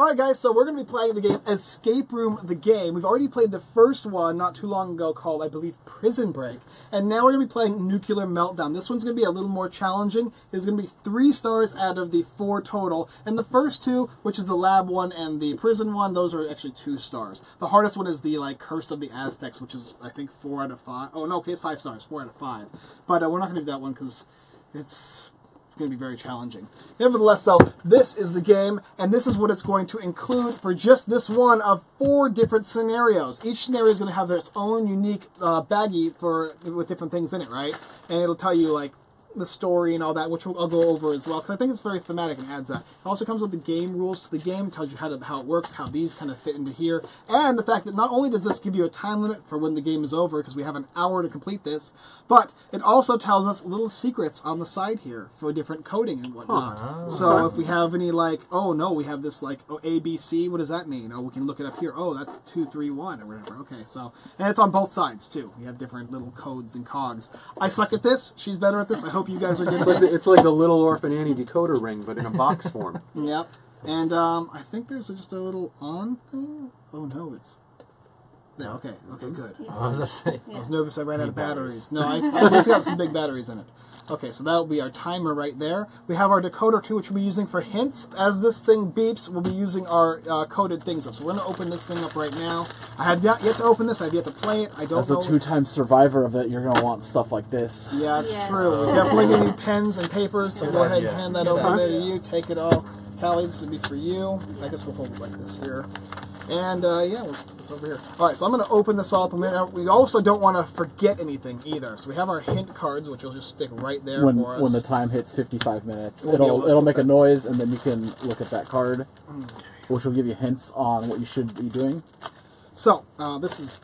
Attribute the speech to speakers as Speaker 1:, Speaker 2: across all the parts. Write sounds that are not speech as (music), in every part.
Speaker 1: All right, guys. So we're going to be playing the game Escape Room: The Game. We've already played the first one not too long ago, called I believe Prison Break, and now we're going to be playing Nuclear Meltdown. This one's going to be a little more challenging. It's going to be three stars out of the four total, and the first two, which is the lab one and the prison one, those are actually two stars. The hardest one is the like Curse of the Aztecs, which is I think four out of five. Oh no, okay, it's five stars, four out of five. But uh, we're not going to do that one because it's going to be very challenging. Nevertheless, though, this is the game, and this is what it's going to include for just this one of four different scenarios. Each scenario is going to have its own unique uh, baggie for with different things in it, right? And it'll tell you like the story and all that, which I'll go over as well, because I think it's very thematic and adds that. It also comes with the game rules to the game, tells you how to, how it works, how these kind of fit into here, and the fact that not only does this give you a time limit for when the game is over, because we have an hour to complete this, but it also tells us little secrets on the side here for different coding and whatnot. So if we have any like, oh no, we have this like oh, ABC, what does that mean? Oh, we can look it up here. Oh, that's two three one or whatever. Okay, so and it's on both sides too. We have different little codes and cogs. I suck at this. She's better at this. I hope you guys are good
Speaker 2: It's like, the, it's like the Little Orphan Annie decoder ring, but in a box form. (laughs)
Speaker 1: Yep. And um, I think there's just a little on thing. Oh no, it's. There, okay, okay, good. (laughs)
Speaker 3: I was.
Speaker 1: I was nervous I ran out of batteries. No, I, I at least got some big batteries in it. Okay, so that'll be our timer right there. We have our decoder too, which we'll be using for hints. As this thing beeps, we'll be using our uh, coded things up. So we're going to open this thing up right now. I have not yet to open this. I have yet to play it. I don't
Speaker 4: As a two-time survivor of it, you're gonna want stuff like this.
Speaker 1: Yeah, it's
Speaker 5: Yeah.
Speaker 1: true. We're definitely going to need pens and papers, so go ahead and hand that over there to you. Take it all. Callie, this would be for you. I guess we'll hold it like this here. And uh, yeah, we'll over here. All right, so I'm going to open this all up. a minute. We also don't want to forget anything either. So we have our hint cards, which will just stick right there
Speaker 4: When
Speaker 1: for us.
Speaker 4: when the time hits 55 minutes,
Speaker 1: We'll
Speaker 4: it'll it'll make a noise, and then you can look at that card, which will give you hints on what you should be doing.
Speaker 1: So, uh, this is.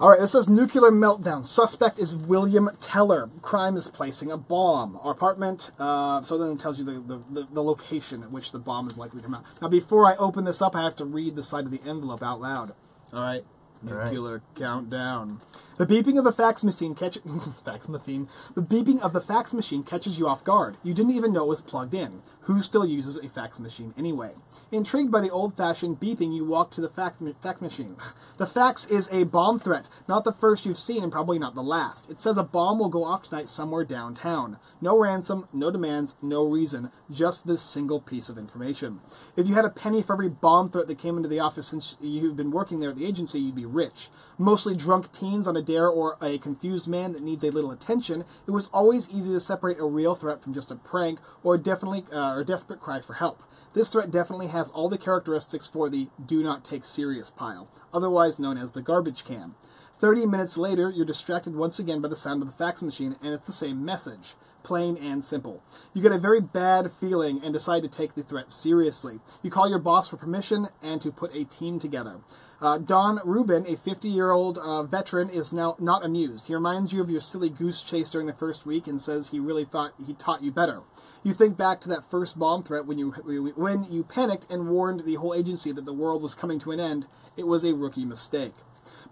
Speaker 1: Alright, this says nuclear meltdown. Suspect is William Teller. Crime is placing a bomb. Our apartment, uh, so then it tells you the, the, the, the location at which the bomb is likely to come out. Now, before I open this up, I have to read the side of the envelope out loud. Alright?
Speaker 3: Alright.
Speaker 1: Nuclear countdown. The beeping of the fax machine catch (laughs) fax machine. The beeping of the fax machine catches you off guard. You didn't even know it was plugged in. Who still uses a fax machine anyway? Intrigued by the old-fashioned beeping, you walk to the fax, fax machine. (laughs) The fax is a bomb threat, not the first you've seen and probably not the last. It says a bomb will go off tonight somewhere downtown. No ransom, no demands, no reason, just this single piece of information. If you had a penny for every bomb threat that came into the office since you've been working there at the agency, you'd be rich. Mostly drunk teens on a dare or a confused man that needs a little attention, it was always easy to separate a real threat from just a prank or definitely uh, or desperate cry for help. This threat definitely has all the characteristics for the do not take serious pile, otherwise known as the garbage can. 30 minutes later, you're distracted once again by the sound of the fax machine, and it's the same message. Plain and simple. You get a very bad feeling and decide to take the threat seriously. You call your boss for permission and to put a team together. Uh, Don Rubin, a 50 year old uh, veteran, is now not amused. He reminds you of your silly goose chase during the first week and says he really thought he taught you better. You think back to that first bomb threat when you when you panicked and warned the whole agency that the world was coming to an end. It was a rookie mistake.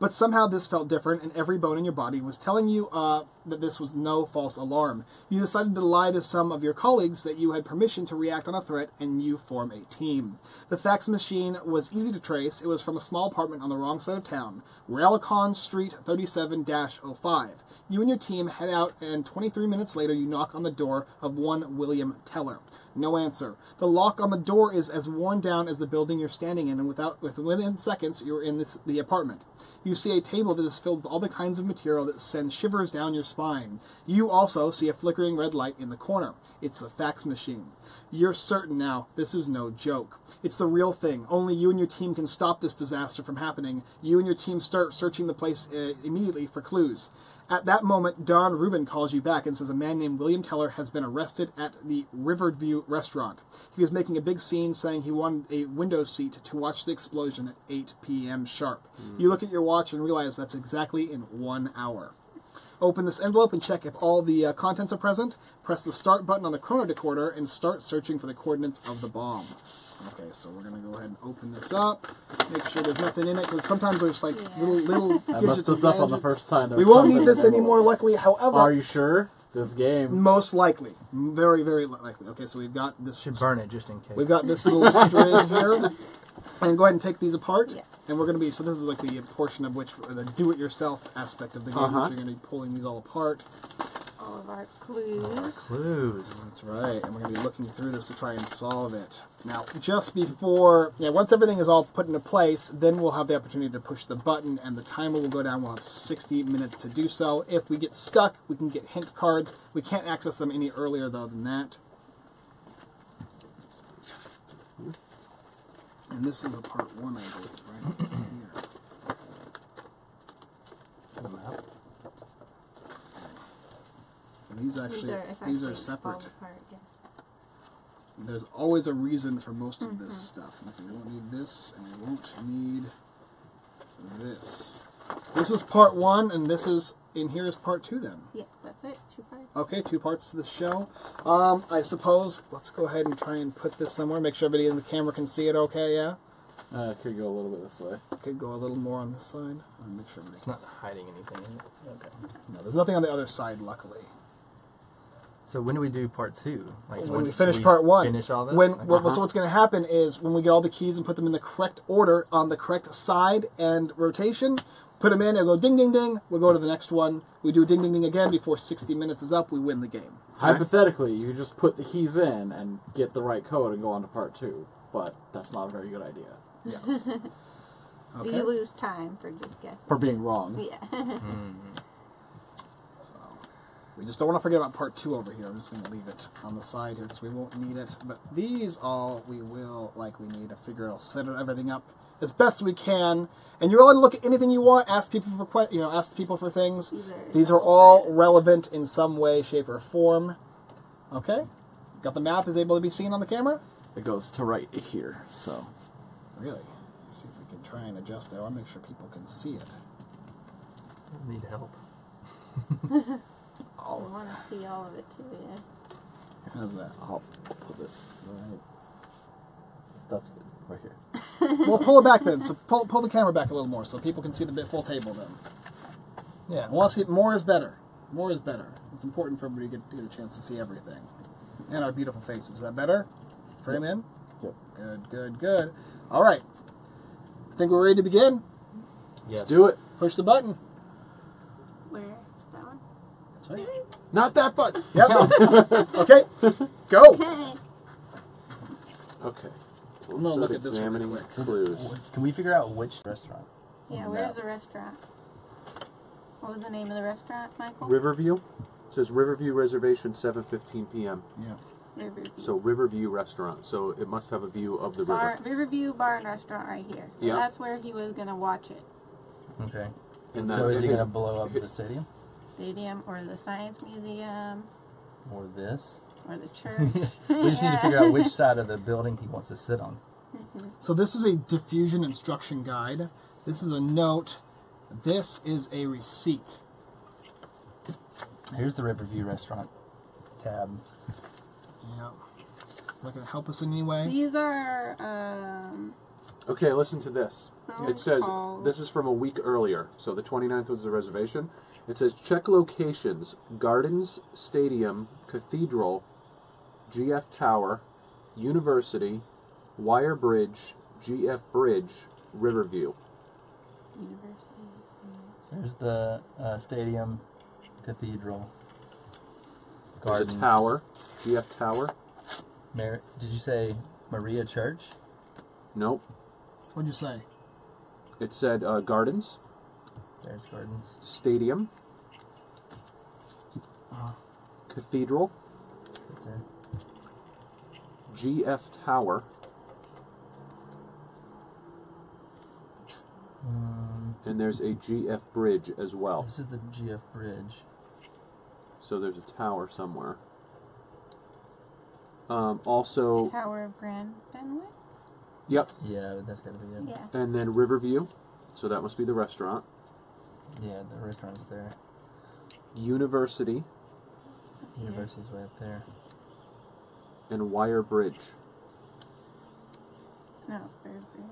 Speaker 1: But somehow this felt different, and every bone in your body was telling you uh, that this was no false alarm. You decided to lie to some of your colleagues that you had permission to react on a threat, and you form a team. The fax machine was easy to trace. It was from a small apartment on the wrong side of town, Railcon Street 37 05. You and your team head out, and 23 minutes later, you knock on the door of one William Teller. No answer. The lock on the door is as worn down as the building you're standing in, and without within seconds, you're in this, the apartment. You see a table that is filled with all the kinds of material that sends shivers down your spine. You also see a flickering red light in the corner. It's the fax machine. You're certain now this is no joke. It's the real thing. Only you and your team can stop this disaster from happening. You and your team start searching the place uh, immediately for clues. At that moment, Don Rubin calls you back and says a man named William Teller has been arrested at the Riverview restaurant. He was making a big scene saying he wanted a window seat to watch the explosion at 8 p.m. sharp. You look at your watch and realize that's exactly in one hour. Open this envelope and check if all the uh, contents are present. Press the start button on the chrono decoder and start searching for the coordinates of the bomb. Okay, so we're gonna go ahead and open this up. Make sure there's nothing in it because sometimes there's like little little (laughs)
Speaker 4: I messed this up on the first time. There
Speaker 1: We won't need this anymore,
Speaker 4: envelope.
Speaker 1: luckily. However,
Speaker 4: Are you sure? this game.
Speaker 1: Most likely, very very likely. Okay, so we've got this.
Speaker 3: Should burn it just in case.
Speaker 1: We've got this little string (laughs) here, and go ahead and take these apart.
Speaker 5: Yeah.
Speaker 1: And we're going to be so this is like the portion of which the do-it-yourself aspect of the game,
Speaker 2: Uh-huh.
Speaker 1: which you're going to be pulling these all apart.
Speaker 5: All of our clues.
Speaker 3: Clues.
Speaker 1: That's right, and we're going to be looking through this to try and solve it. Now, just before, yeah, once everything is all put into place, then we'll have the opportunity to push the button, and the timer will go down. We'll have 60 minutes to do so. If we get stuck, we can get hint cards. We can't access them any earlier, though, than that. And this is a part one, I believe, right? (clears throat) Here. And these actually,
Speaker 5: it's
Speaker 1: these are separate.
Speaker 5: apart, yeah.
Speaker 1: There's always a reason for most of this stuff. Okay, we won't need this, and we won't need this. This is part one, and this is in here is part two. Then,
Speaker 5: Yeah, that's it. Two parts.
Speaker 1: okay, two parts to the show. Um, I suppose let's go ahead and try and put this somewhere. Make sure everybody in the camera can see it. Okay, yeah.
Speaker 4: Uh, could go a little bit this way.
Speaker 1: Could go a little more on this side. I'll make sure everybody.
Speaker 3: It's not hiding anything. It? Okay.
Speaker 1: No, there's nothing on the other side, luckily.
Speaker 3: So when do we do part two? Like
Speaker 1: when we
Speaker 3: once
Speaker 1: finish part one.
Speaker 3: Finish all this.
Speaker 1: When
Speaker 3: Okay.
Speaker 1: what- so what's going to happen is when we get all the keys and put them in the correct order on the correct side and rotation, put them in. It'll go ding ding ding. We'll go to the next one. We do ding ding ding again before 60 minutes is up. We win the game.
Speaker 4: Hypothetically, you just put the keys in and get the right code and go on to part two. But that's not a very good idea.
Speaker 1: Yes. (laughs) Okay.
Speaker 5: You lose time for just guessing.
Speaker 4: For being wrong.
Speaker 5: Yeah.
Speaker 1: So (laughs) mm-hmm. We just don't want to forget about part two over here. I'm just going to leave it on the side here because we won't need it. But these all we will likely need. I figure I'll set everything up as best we can. And you're allowed to look at anything you want. Ask people for que- you know ask people for things.
Speaker 5: These are
Speaker 1: all relevant in some way, shape, or form. Okay, got the map is able to be seen on the camera.
Speaker 4: It goes to right here. So
Speaker 1: Really? Let's see if we can try and adjust it. I want to make sure people can see it.
Speaker 3: Need help. (laughs)
Speaker 5: all we want to see all of it too. Yeah.
Speaker 1: How's that?
Speaker 4: I'll put this right. That's good. Right here. (laughs)
Speaker 1: well, pull it back then. So pull, pull the camera back a little more so people can see the full table then.
Speaker 3: Yeah.
Speaker 1: I want to see more is better. More is better. It's important for everybody to get, to get a chance to see everything. And our beautiful faces. Is that better? Frame in?
Speaker 4: Yep.
Speaker 1: Good, good, good. All right. I think we're ready to begin?
Speaker 3: Yes.
Speaker 4: Do it.
Speaker 1: Push the button.
Speaker 5: Where? That
Speaker 1: right.
Speaker 2: Not that button.
Speaker 1: Yep. (laughs) okay. Go.
Speaker 5: Okay.
Speaker 2: Okay. So
Speaker 1: I'm gonna
Speaker 2: let's
Speaker 1: look
Speaker 2: start
Speaker 1: at this really
Speaker 2: examining
Speaker 1: quick.
Speaker 2: clues.
Speaker 3: Can we figure out which restaurant?
Speaker 5: Yeah,
Speaker 3: on the
Speaker 5: where's
Speaker 3: map?
Speaker 5: the restaurant? What was the name of the restaurant, Michael?
Speaker 2: Riverview. It says Riverview reservation 7:15 p.m.
Speaker 1: Yeah.
Speaker 5: Riverview.
Speaker 2: So Riverview restaurant. So it must have a view of the
Speaker 5: Bar,
Speaker 2: river.
Speaker 5: Riverview Bar and Restaurant right here. So
Speaker 2: Yeah.
Speaker 5: that's where he was gonna watch it.
Speaker 3: Okay.
Speaker 2: And
Speaker 3: so
Speaker 2: that-
Speaker 3: is he
Speaker 2: and
Speaker 3: gonna blow up the stadium
Speaker 5: Stadium or the Science Museum
Speaker 3: or this?
Speaker 5: or the (laughs) church.
Speaker 3: We just need to figure out which side of the building he wants to sit on.
Speaker 1: So this is a diffusion instruction guide. This is a note. This is a receipt.
Speaker 3: Here's the Riverview restaurant tab.
Speaker 1: Yeah. Not gonna help us in any way.
Speaker 5: These are um,
Speaker 2: Okay, listen to this. It says
Speaker 5: calls.
Speaker 2: this is from a week earlier. So the 29th was the reservation. It says check locations: Gardens, Stadium, Cathedral, GF Tower, University, Wire Bridge, GF Bridge, Riverview.
Speaker 5: University.
Speaker 3: There's the uh, stadium, cathedral,
Speaker 2: There's
Speaker 3: gardens.
Speaker 2: a tower, GF Tower.
Speaker 3: Mar- Did you say Maria Church?
Speaker 2: Nope.
Speaker 1: What'd you say?
Speaker 2: It said uh, Gardens,
Speaker 3: There's gardens.
Speaker 2: Stadium,
Speaker 1: Uh,
Speaker 2: Cathedral,
Speaker 3: Right.
Speaker 2: GF Tower,
Speaker 3: Um,
Speaker 2: and there's a GF Bridge as well.
Speaker 3: this is the GF Bridge.
Speaker 2: So there's a tower somewhere. Um, also,
Speaker 5: Tower of Grand Fenwick.
Speaker 2: yep,
Speaker 3: Yeah, that's gotta be it.
Speaker 5: Yeah.
Speaker 2: and then Riverview. So that must be the restaurant.
Speaker 3: Yeah, the restaurant's there.
Speaker 2: University
Speaker 3: University's way up there.
Speaker 2: and Wire Bridge.
Speaker 5: No, Fair Bridge.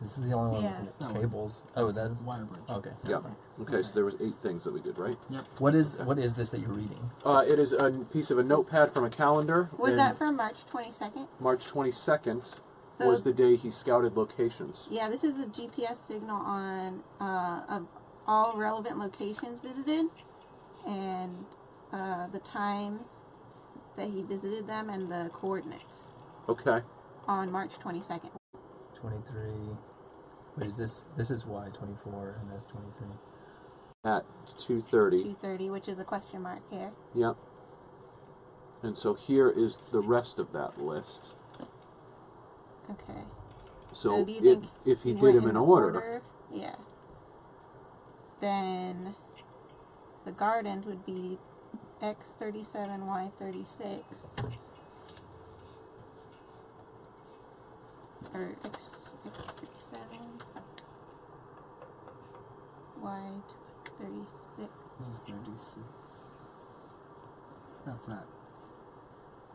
Speaker 3: This is the only one
Speaker 5: Yeah.
Speaker 3: with
Speaker 1: That
Speaker 3: the
Speaker 1: one.
Speaker 3: cables. Oh,
Speaker 1: That's
Speaker 3: that's
Speaker 1: wire bridge.
Speaker 3: okay.
Speaker 2: Yeah. Okay, so there was eight things that we did, right? Yep.
Speaker 3: What is what is this that you're reading?
Speaker 2: Uh, it is a piece of a notepad from a calendar.
Speaker 5: Was
Speaker 2: and
Speaker 5: that from March 22nd?
Speaker 2: March 22nd
Speaker 5: So
Speaker 2: was the day he scouted locations.
Speaker 5: yeah, this is the GPS signal on uh, of all relevant locations visited, and uh, the times that he visited them and the coordinates
Speaker 2: Okay.
Speaker 5: on March 22nd.
Speaker 3: Twenty three. Wait, is this this is Y twenty four and that's twenty three.
Speaker 2: At 2:30.
Speaker 5: 2:30, which is a question mark here.
Speaker 2: Yep. And so here is the rest of that list.
Speaker 5: Okay.
Speaker 2: So,
Speaker 5: So do you
Speaker 2: if,
Speaker 5: think
Speaker 2: if he,
Speaker 5: he
Speaker 2: did
Speaker 5: went
Speaker 2: them in
Speaker 5: in
Speaker 2: order,
Speaker 5: Yeah. Then the gardens would be X37, Y36. Or X, X37, Y36.
Speaker 1: This is 36. That's that.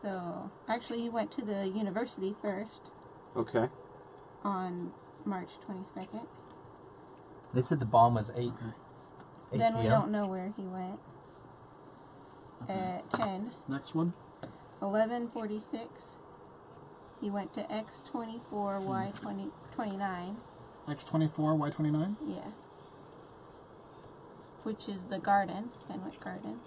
Speaker 5: So actually, he went to the university first
Speaker 2: okay.
Speaker 5: on March 22nd.
Speaker 3: They said the bomb was eight.
Speaker 1: Okay.
Speaker 3: 8
Speaker 5: then we
Speaker 3: PM?
Speaker 5: don't know where he went. At 10.
Speaker 1: Next one.
Speaker 5: 1146 he went to x24 hmm. y20 29
Speaker 1: X24, Y29.
Speaker 5: yeah which is the garden fenwick garden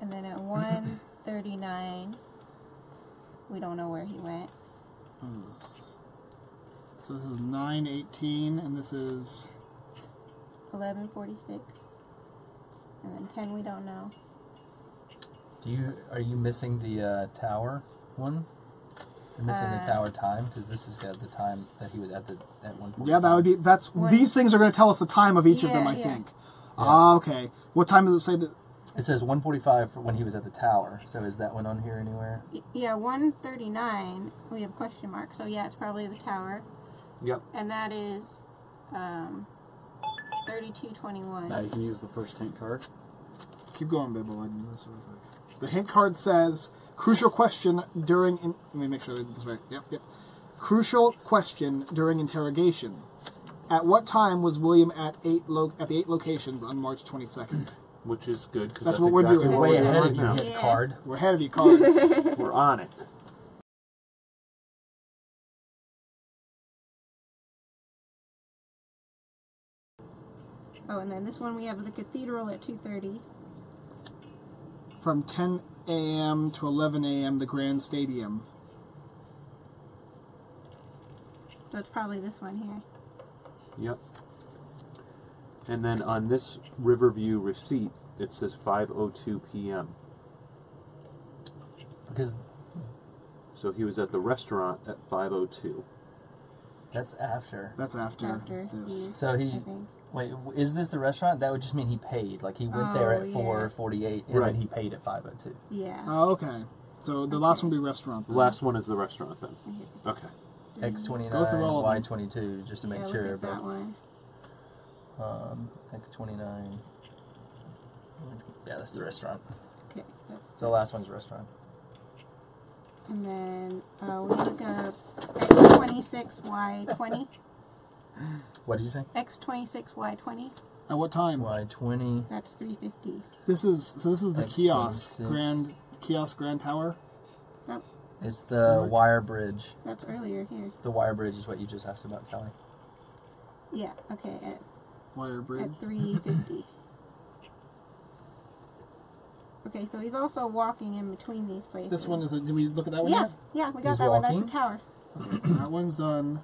Speaker 5: and then at (laughs) 139 we don't know where he went
Speaker 1: So this is 918, and this is
Speaker 5: 1146 and then 10 we don't know
Speaker 3: Do you are you missing the uh, tower one? You're missing
Speaker 5: Uh,
Speaker 3: the tower time because this has got the time that he was at the at one.
Speaker 1: yeah. That would be that's
Speaker 5: One-
Speaker 1: these things are going to tell us the time of each of them. I
Speaker 5: yeah.
Speaker 1: think. Ah, okay. What time does it say that?
Speaker 3: It says 145 for when he was at the tower. So is that one on here anywhere?
Speaker 5: Yeah 139 we have question mark so yeah it's probably the tower
Speaker 2: Yep.
Speaker 5: and that is um, 3221
Speaker 4: Now you can use the first hint card.
Speaker 1: Keep going, babe. while I do this really quick. The hint card says crucial question during. In, let me make sure I did this right. Yep, yep. Crucial question during interrogation. At what time was William at eight lo- at the eight locations on March twenty second?
Speaker 2: Which is good because
Speaker 1: That's
Speaker 2: that's,
Speaker 1: what we're
Speaker 2: exactly
Speaker 1: doing.
Speaker 2: we're
Speaker 3: ahead of you,
Speaker 2: right now.
Speaker 5: Yeah.
Speaker 3: card.
Speaker 1: We're ahead of you, card. (laughs)
Speaker 2: We're on it.
Speaker 5: Oh, and then this one we have the cathedral at 2:30.
Speaker 1: From ten a.m. to eleven a.m. The Grand Stadium.
Speaker 5: So it's probably this one here.
Speaker 2: Yep. And then on this Riverview receipt, it says 5:02 p.m.
Speaker 3: Because
Speaker 2: So he was at the restaurant at 5:02.
Speaker 3: that's after.
Speaker 1: That's after,
Speaker 5: After
Speaker 1: this.
Speaker 5: he,
Speaker 3: So he
Speaker 5: think.
Speaker 3: wait. w- Is this the restaurant? That would just mean he paid. Like he went there
Speaker 5: Oh,
Speaker 3: at
Speaker 5: yeah.
Speaker 3: 4:48 and
Speaker 2: Right.
Speaker 3: then he paid at 5:02.
Speaker 5: Yeah.
Speaker 1: Oh, okay. So the last one will be restaurant.
Speaker 2: The
Speaker 1: then.
Speaker 2: last one is the restaurant then.
Speaker 5: I hit
Speaker 2: Okay.
Speaker 3: X29,
Speaker 1: Go through all of them.
Speaker 3: Y22, just to
Speaker 5: yeah,
Speaker 3: make
Speaker 5: look
Speaker 3: sure.
Speaker 5: at that
Speaker 3: But
Speaker 5: one.
Speaker 3: Um, X29. Yeah, that's the restaurant.
Speaker 5: Okay. That's,
Speaker 3: So the last one's restaurant.
Speaker 5: and then uh, we look up X26Y20.
Speaker 3: What did you say?
Speaker 5: X26Y20.
Speaker 1: At what time?
Speaker 3: Y20.
Speaker 5: That's 350.
Speaker 1: This is so. This is the
Speaker 3: X
Speaker 1: kiosk
Speaker 3: 26.
Speaker 1: Grand kiosk Grand Tower.
Speaker 5: Yep.
Speaker 3: It's the
Speaker 1: Right.
Speaker 3: wire bridge.
Speaker 5: That's earlier here.
Speaker 3: The wire bridge is what you just asked about, Kelly.
Speaker 5: Yeah. Okay. At
Speaker 1: Wire Bridge.
Speaker 5: at 350. okay, so he's also walking in between these places.
Speaker 1: This one is. A, did we look at that one
Speaker 5: Yeah,
Speaker 1: yet?
Speaker 5: yeah, we got
Speaker 3: He's
Speaker 5: that one. That's
Speaker 3: a
Speaker 5: the tower. (clears throat)
Speaker 1: that one's done.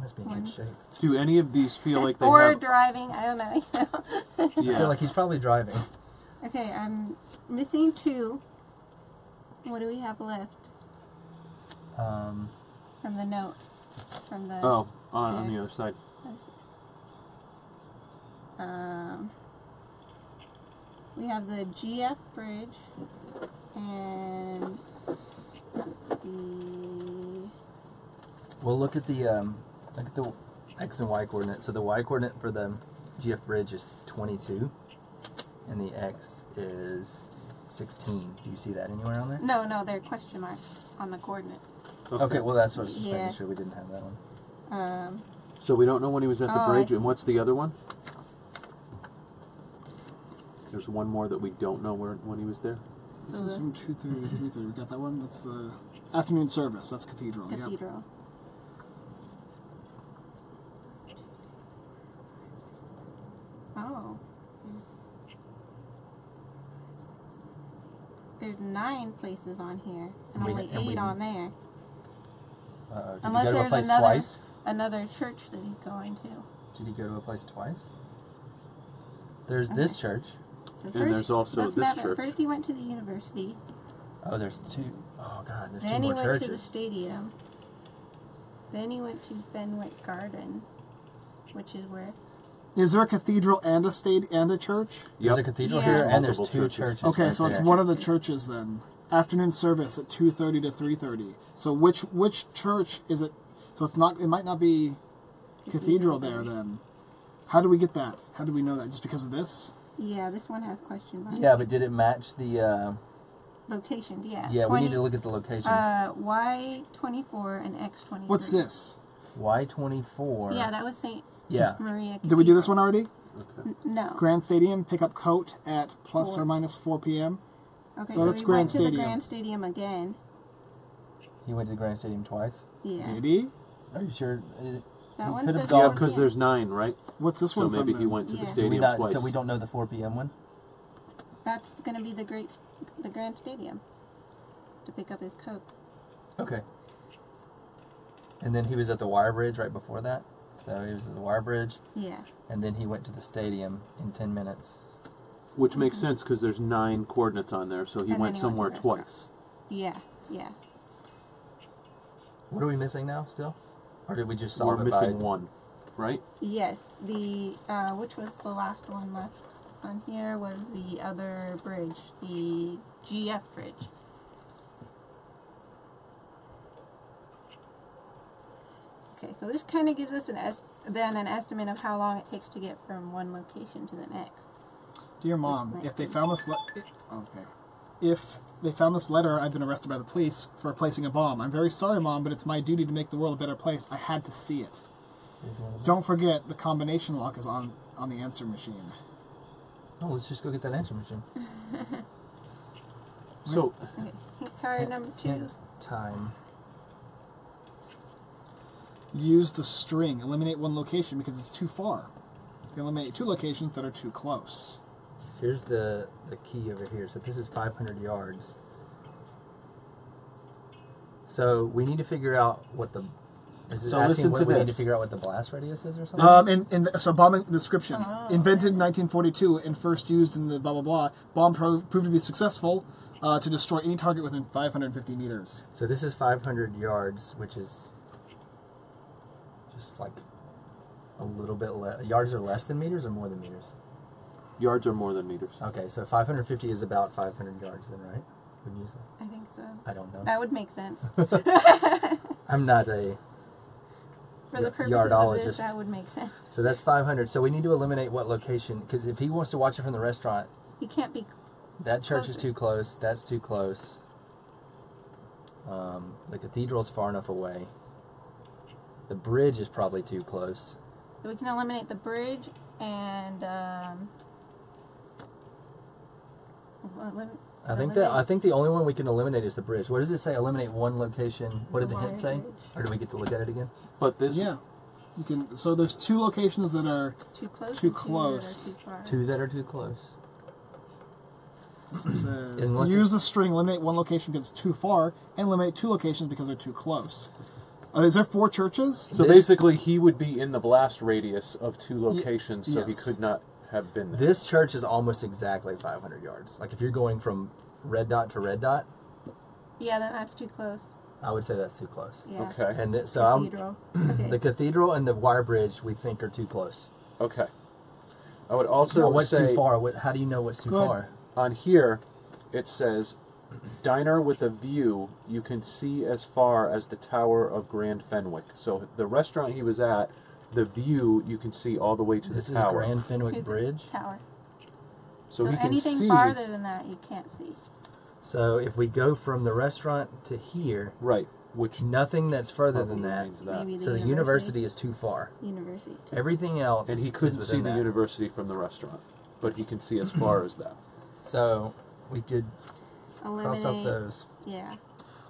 Speaker 3: Must be in good shape.
Speaker 2: Do any of these feel like they
Speaker 5: or
Speaker 2: have?
Speaker 5: driving. I don't know. (laughs)
Speaker 3: I
Speaker 2: Yeah.
Speaker 3: feel like he's probably driving.
Speaker 5: okay, I'm missing two. What do we have left
Speaker 3: Um,
Speaker 5: from the note? From the
Speaker 2: oh, on, on the other side.
Speaker 5: Um, we have the GF bridge and the
Speaker 3: we'll look at the um, look at the x and y coordinate. So the y coordinate for the GF bridge is 22, and the x is 16. Do you see that anywhere on there?
Speaker 5: no, no, they're question marks on the coordinate.
Speaker 3: Okay, well that's what I was just
Speaker 5: Yeah.
Speaker 3: making sure we didn't have that one.
Speaker 5: Um,
Speaker 2: So we don't know when he was at the
Speaker 5: Oh,
Speaker 2: bridge, and what's the other one? There's one more that we don't know where when he was there.
Speaker 1: This is from 2.30 to 3.30. We got that one? That's the afternoon service. That's Cathedral. Yep.
Speaker 5: cathedral. Oh, there's there's nine places on here, and
Speaker 3: We-
Speaker 5: only
Speaker 3: and we-
Speaker 5: eight on there.
Speaker 3: Uh, did
Speaker 5: Unless
Speaker 3: he go to a
Speaker 5: there's
Speaker 3: place
Speaker 5: another
Speaker 3: twice?
Speaker 5: another church that he's going to.
Speaker 3: Did he go to a place twice? There's this church.
Speaker 5: So
Speaker 2: And there's also this
Speaker 5: map it.
Speaker 2: church.
Speaker 5: First, he went to the university.
Speaker 3: Oh, there's two oh god, there's
Speaker 5: Then
Speaker 3: two
Speaker 5: he went to the stadium. Then he went to Fenwick Garden, which is where.
Speaker 1: Is there a cathedral and a state and a church?
Speaker 3: There's a cathedral
Speaker 5: Yeah.
Speaker 3: here, and there's two
Speaker 2: churches.
Speaker 3: churches.
Speaker 1: Okay,
Speaker 3: right
Speaker 1: so it's one of the churches then. Afternoon service at 2.30 to 3.30. So which which church is it? So it's not. It might not be cathedral there then. How do we get that? How do we know that? Just because of this?
Speaker 5: Yeah, this one has question marks.
Speaker 3: Yeah, but did it match the? Uh,
Speaker 5: Locations, yeah.
Speaker 3: yeah, we need to look at the locations.
Speaker 5: Uh, Y twenty four and X twenty.
Speaker 1: What's this?
Speaker 3: Y twenty four.
Speaker 5: Yeah, that was Saint
Speaker 3: Yeah.
Speaker 5: Maria.
Speaker 1: Did we do this one already?
Speaker 5: N- no.
Speaker 1: Grand Stadium, pick up coat at plus
Speaker 5: Four.
Speaker 1: or minus 4 p.m.
Speaker 5: okay,
Speaker 1: so
Speaker 5: so,
Speaker 1: that's
Speaker 5: we
Speaker 1: Grand
Speaker 5: went to the
Speaker 1: Stadium.
Speaker 5: Grand Stadium again.
Speaker 3: He went to the Grand Stadium twice.
Speaker 5: Yeah,
Speaker 1: Did he?
Speaker 3: Are you sure?
Speaker 5: That
Speaker 3: he
Speaker 5: one
Speaker 3: could have
Speaker 5: says
Speaker 3: gone-
Speaker 2: Yeah,
Speaker 5: 4
Speaker 2: because
Speaker 5: p.m.
Speaker 2: there's nine, right?
Speaker 1: What's this
Speaker 2: So
Speaker 1: one
Speaker 2: maybe
Speaker 1: from?
Speaker 2: he
Speaker 1: then?
Speaker 2: went to the
Speaker 5: Yeah.
Speaker 3: do we
Speaker 2: stadium
Speaker 3: not,
Speaker 2: twice.
Speaker 3: so we don't know the 4 p.m. one.
Speaker 5: That's going to be the great, the Grand Stadium, to pick up his coat.
Speaker 3: Okay. And then he was at the wire bridge right before that. So he was at the wire bridge,
Speaker 5: Yeah,
Speaker 3: and then he went to the stadium in 10 minutes.
Speaker 2: Which makes mm-hmm. sense because there's nine coordinates on there, so he
Speaker 5: And then
Speaker 2: went
Speaker 5: he went to
Speaker 2: somewhere
Speaker 5: the
Speaker 2: twice.
Speaker 5: yeah, yeah.
Speaker 3: What are we missing now still? Or did we just
Speaker 2: We're
Speaker 3: solve it by
Speaker 2: missing one, right?
Speaker 5: Yes, the uh, which was the last one left on here was the other bridge, the GF bridge. Okay, so this kind of gives us an est- then an estimate of how long it takes to get from one location to the next.
Speaker 1: Dear mom, if they found this, le- okay, if they found this letter, I've been arrested by the police for placing a bomb. I'm very sorry, mom, but it's my duty to make the world a better place. I had to see it. Mm-hmm. Don't forget the combination lock is on on the answer machine.
Speaker 3: Oh, let's just go get that answer machine. (laughs)
Speaker 2: So
Speaker 5: Okay, card number two.
Speaker 3: Time.
Speaker 1: Use the string. Eliminate one location because it's too far. Eliminate two locations that are too close.
Speaker 3: Here's the the key over here. So this is 500 yards. So we need to figure out what the. Is it
Speaker 2: So
Speaker 3: asking
Speaker 2: listen
Speaker 3: what
Speaker 2: to
Speaker 3: we need to figure out what the blast radius is or something?
Speaker 1: Um, in, in the, so bombing description.
Speaker 5: Oh,
Speaker 1: Invented in 1942 and first used in the blah blah blah. Bomb pro- proved to be successful uh, to destroy any target within 550 meters.
Speaker 3: So this is 500 yards, which is just like a little bit less. Yards are less than meters or more than meters?
Speaker 2: Yards are more than meters.
Speaker 3: Okay, so 550 is about 500 yards then, right? Wouldn't you say?
Speaker 5: I think so.
Speaker 3: I don't know.
Speaker 5: That would make sense. (laughs)
Speaker 3: I'm not a.
Speaker 5: For the
Speaker 3: Y-
Speaker 5: purposes of
Speaker 3: yardologist.
Speaker 5: this, that would make sense.
Speaker 3: So that's 500. So we need to eliminate what location, because if he wants to watch it from the restaurant,
Speaker 5: He can't be.
Speaker 3: that church is too close. That's too close. Um, the cathedral's far enough away. The bridge is probably too close.
Speaker 5: We can eliminate the bridge and. Um, elim-
Speaker 3: I think that I think the only one we can eliminate is the bridge. What does it say? Eliminate one location. What did
Speaker 5: The
Speaker 3: the hint say? Or do we get to look at it again?
Speaker 2: But this,
Speaker 1: Yeah, you can. So there's two locations that are.
Speaker 5: Too close.
Speaker 1: Too
Speaker 5: and two that are too.
Speaker 3: Two that are too close.
Speaker 1: It says, use the string. Eliminate one location because it's too far, and eliminate two locations because they're too close. Uh, is there four churches?
Speaker 2: so
Speaker 3: This-
Speaker 2: basically, he would be in the blast radius of two locations, so he could not have been there.
Speaker 3: This church is almost exactly 500 yards. Like if you're going from red dot to red dot,
Speaker 5: Yeah, then that's too close.
Speaker 3: I would say that's too close.
Speaker 5: Yeah.
Speaker 2: Okay.
Speaker 3: And th- so I'm,
Speaker 5: Cathedral. okay.
Speaker 3: the cathedral and the wire bridge we think are too close.
Speaker 2: Okay. I would also
Speaker 3: So what's
Speaker 2: say
Speaker 3: too far? What, how do you know what's too far?
Speaker 2: on here it says diner with a view you can see as far as the tower of grand fenwick so the restaurant he was at the view you can see all the way to
Speaker 3: This
Speaker 2: the
Speaker 3: is
Speaker 2: tower
Speaker 3: Grand Fenwick Bridge.
Speaker 5: Tower.
Speaker 2: so he can
Speaker 5: anything
Speaker 2: see
Speaker 5: farther than that, you can't see.
Speaker 3: So if we go from the restaurant to here,
Speaker 2: right Which
Speaker 3: Nothing that's further than that.
Speaker 2: that.
Speaker 5: Maybe the
Speaker 3: So the university is too far.
Speaker 5: University. too.
Speaker 3: Everything else
Speaker 2: And he couldn't
Speaker 3: within
Speaker 2: see the
Speaker 3: that.
Speaker 2: university from the restaurant, but he can see as far as that.
Speaker 3: So we could cross off
Speaker 5: Eliminate.
Speaker 3: those.
Speaker 5: Yeah.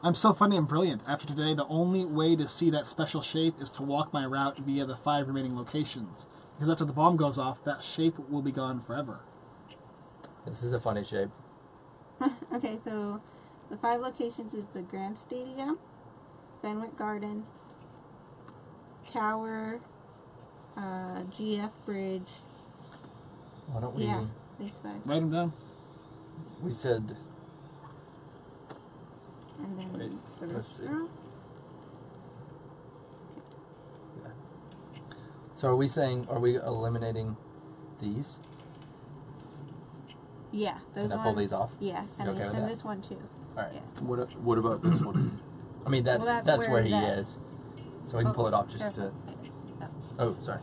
Speaker 1: I'm so funny and brilliant. After today, the only way to see that special shape is to walk my route via the five remaining locations. Because after the bomb goes off, that shape will be gone forever.
Speaker 3: This is a funny shape. (laughs)
Speaker 5: Okay, so the five locations is the Grand Stadium, Fenwick Garden, Tower, uh, GF Bridge.
Speaker 3: Why don't we?
Speaker 5: Yeah, these five.
Speaker 1: Write them down.
Speaker 3: We said
Speaker 5: And then
Speaker 3: Wait,
Speaker 5: the
Speaker 3: let's see.
Speaker 5: restaurant.
Speaker 3: So are we saying are we eliminating these?
Speaker 5: Yeah, those
Speaker 3: Can I
Speaker 5: ones.
Speaker 3: pull these off?
Speaker 5: Yeah, and,
Speaker 3: okay
Speaker 5: then
Speaker 3: with
Speaker 5: and
Speaker 3: that?
Speaker 5: this one too.
Speaker 3: All right.
Speaker 5: Yeah.
Speaker 2: What What about this one? (clears throat)
Speaker 3: I mean that's
Speaker 5: Well, that's
Speaker 3: that's, where,
Speaker 5: where
Speaker 3: he
Speaker 5: that-
Speaker 3: is. So we can pull it oh, off just to.
Speaker 5: to.
Speaker 3: Oh, sorry.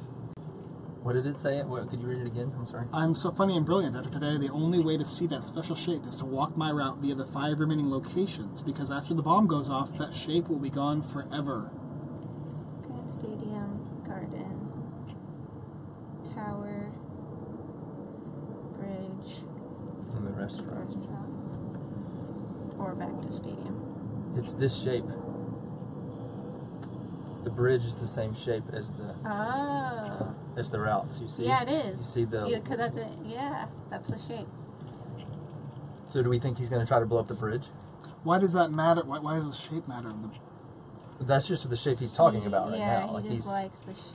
Speaker 3: What did it say? What, could you read it again? I'm sorry.
Speaker 1: I'm so funny and brilliant. After today, the only way to see that special shape is to walk my route via the five remaining locations. Because after the bomb goes off, that shape will be gone forever.
Speaker 5: Grand Stadium, Garden, Tower, Bridge,
Speaker 3: In the restaurant.
Speaker 5: Restaurant, or back to Stadium.
Speaker 3: It's this shape. The bridge is the same shape as the
Speaker 5: Oh.
Speaker 3: As the routes. You see?
Speaker 5: Yeah, it is.
Speaker 3: You see the.
Speaker 5: Yeah, 'cause that's it. Yeah, that's the shape.
Speaker 3: So do we think he's going to try to blow up the bridge?
Speaker 1: Why does that matter? Why, why does the shape matter? The-
Speaker 3: That's just the shape he's talking about right
Speaker 5: yeah,
Speaker 3: now. Like
Speaker 5: he
Speaker 3: he's
Speaker 5: just likes the shape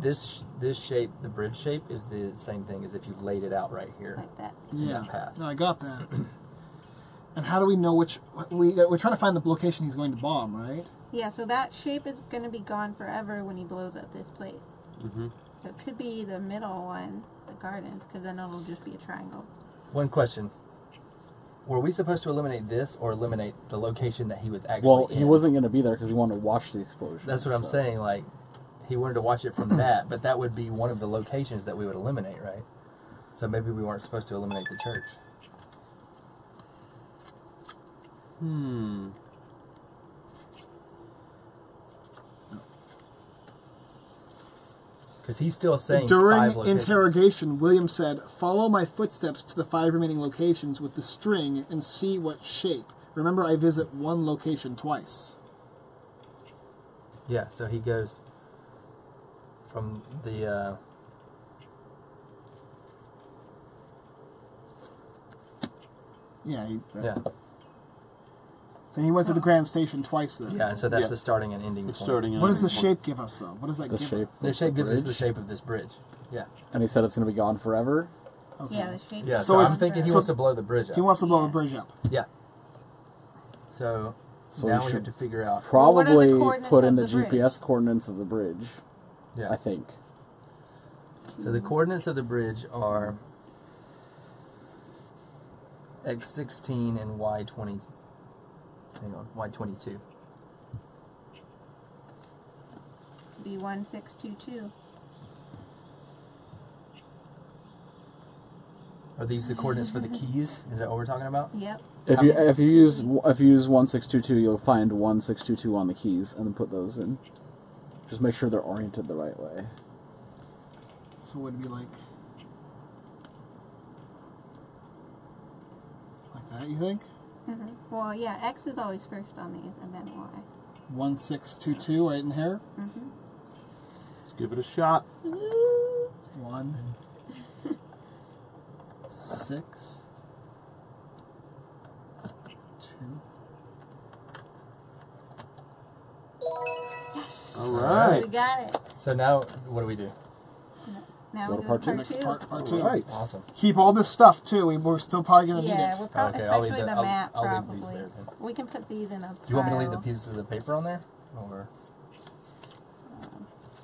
Speaker 3: this this shape, the bridge shape, is the same thing as if you laid it out right here.
Speaker 5: like that.
Speaker 1: Yeah,
Speaker 3: that path.
Speaker 1: no, I got that. (clears throat) and how do we know which? We we're trying to find the location he's going to bomb, right?
Speaker 5: Yeah, so that shape is going to be gone forever when he blows up this place.
Speaker 2: hmm
Speaker 5: So it could be the middle one, the gardens, because then it'll just be a triangle.
Speaker 3: One question: Were we supposed to eliminate this or eliminate the location that he was actually?
Speaker 4: Well, he
Speaker 3: in?
Speaker 4: wasn't going to be there because he wanted to watch the explosion.
Speaker 3: That's what I'm
Speaker 4: so-
Speaker 3: saying. Like, he wanted to watch it from (clears throat) that, but that would be one of the locations that we would eliminate, right? So maybe we weren't supposed to eliminate the church.
Speaker 2: Hmm.
Speaker 3: Because he's still saying
Speaker 1: During interrogation, William said, "Follow my footsteps to the five remaining locations with the string and see what shape. Remember, I visit one location twice."
Speaker 3: Yeah, so he goes from the. Uh,
Speaker 1: Yeah, he,
Speaker 3: yeah,
Speaker 1: and he went to the Grand Station twice. Then,
Speaker 3: yeah, and so that's
Speaker 2: Yeah.
Speaker 3: the starting and ending
Speaker 2: The
Speaker 3: point.
Speaker 2: starting.
Speaker 1: what
Speaker 2: and
Speaker 1: does the
Speaker 2: ending
Speaker 1: shape give us, though? What does that
Speaker 4: The
Speaker 1: give
Speaker 4: shape.
Speaker 3: The
Speaker 4: of
Speaker 3: shape gives us the
Speaker 4: bridge.
Speaker 3: shape of this bridge. Yeah,
Speaker 4: And he said it's going to be gone forever.
Speaker 1: Okay.
Speaker 5: Yeah, the shape.
Speaker 3: yeah.
Speaker 5: is
Speaker 3: So,
Speaker 1: So
Speaker 3: I'm thinking he
Speaker 1: so-
Speaker 3: wants to blow the bridge up.
Speaker 1: He wants to blow
Speaker 5: Yeah.
Speaker 1: the bridge up.
Speaker 3: yeah. So,
Speaker 4: So
Speaker 3: now
Speaker 4: we
Speaker 3: we have
Speaker 4: should
Speaker 3: to figure out.
Speaker 5: Well, what are the
Speaker 4: Probably
Speaker 5: coordinates
Speaker 4: put in
Speaker 5: of
Speaker 4: the,
Speaker 5: the bridge?
Speaker 4: GPS coordinates of the bridge.
Speaker 3: Yeah.
Speaker 4: I think.
Speaker 3: So the coordinates of the bridge are x16 and y20. Hang on, y22.
Speaker 5: B1622.
Speaker 3: Are these the coordinates for the (laughs) keys? Is that what we're talking about?
Speaker 5: Yep.
Speaker 4: If you if you use if you use one six two two, you'll find one six two two on the keys, and then put those in. Just make sure they're oriented the right way.
Speaker 1: So would it be like like that? You think?
Speaker 5: Hmm Well, yeah, X is always first on these, and then Y.
Speaker 1: One six two two right in here.
Speaker 5: Mm-hmm.
Speaker 2: Let's give it a shot.
Speaker 1: One six two.
Speaker 5: Yes.
Speaker 2: All right.
Speaker 5: We got it.
Speaker 3: So now, what do we do?
Speaker 5: Now
Speaker 4: Go to part
Speaker 5: to
Speaker 4: two.
Speaker 5: part
Speaker 1: Next part, part two.
Speaker 2: All right.
Speaker 3: Awesome.
Speaker 1: Keep all this stuff too. We, we're still probably gonna
Speaker 5: Yeah,
Speaker 1: need
Speaker 5: we're
Speaker 1: it.
Speaker 5: probably,
Speaker 3: Okay, I'll
Speaker 5: especially
Speaker 3: leave
Speaker 5: the,
Speaker 3: the- I'll-
Speaker 5: map,
Speaker 3: I'll leave
Speaker 5: probably.
Speaker 3: these there then.
Speaker 5: We can put these in a
Speaker 3: Do you want me to leave the pieces of paper on there? Or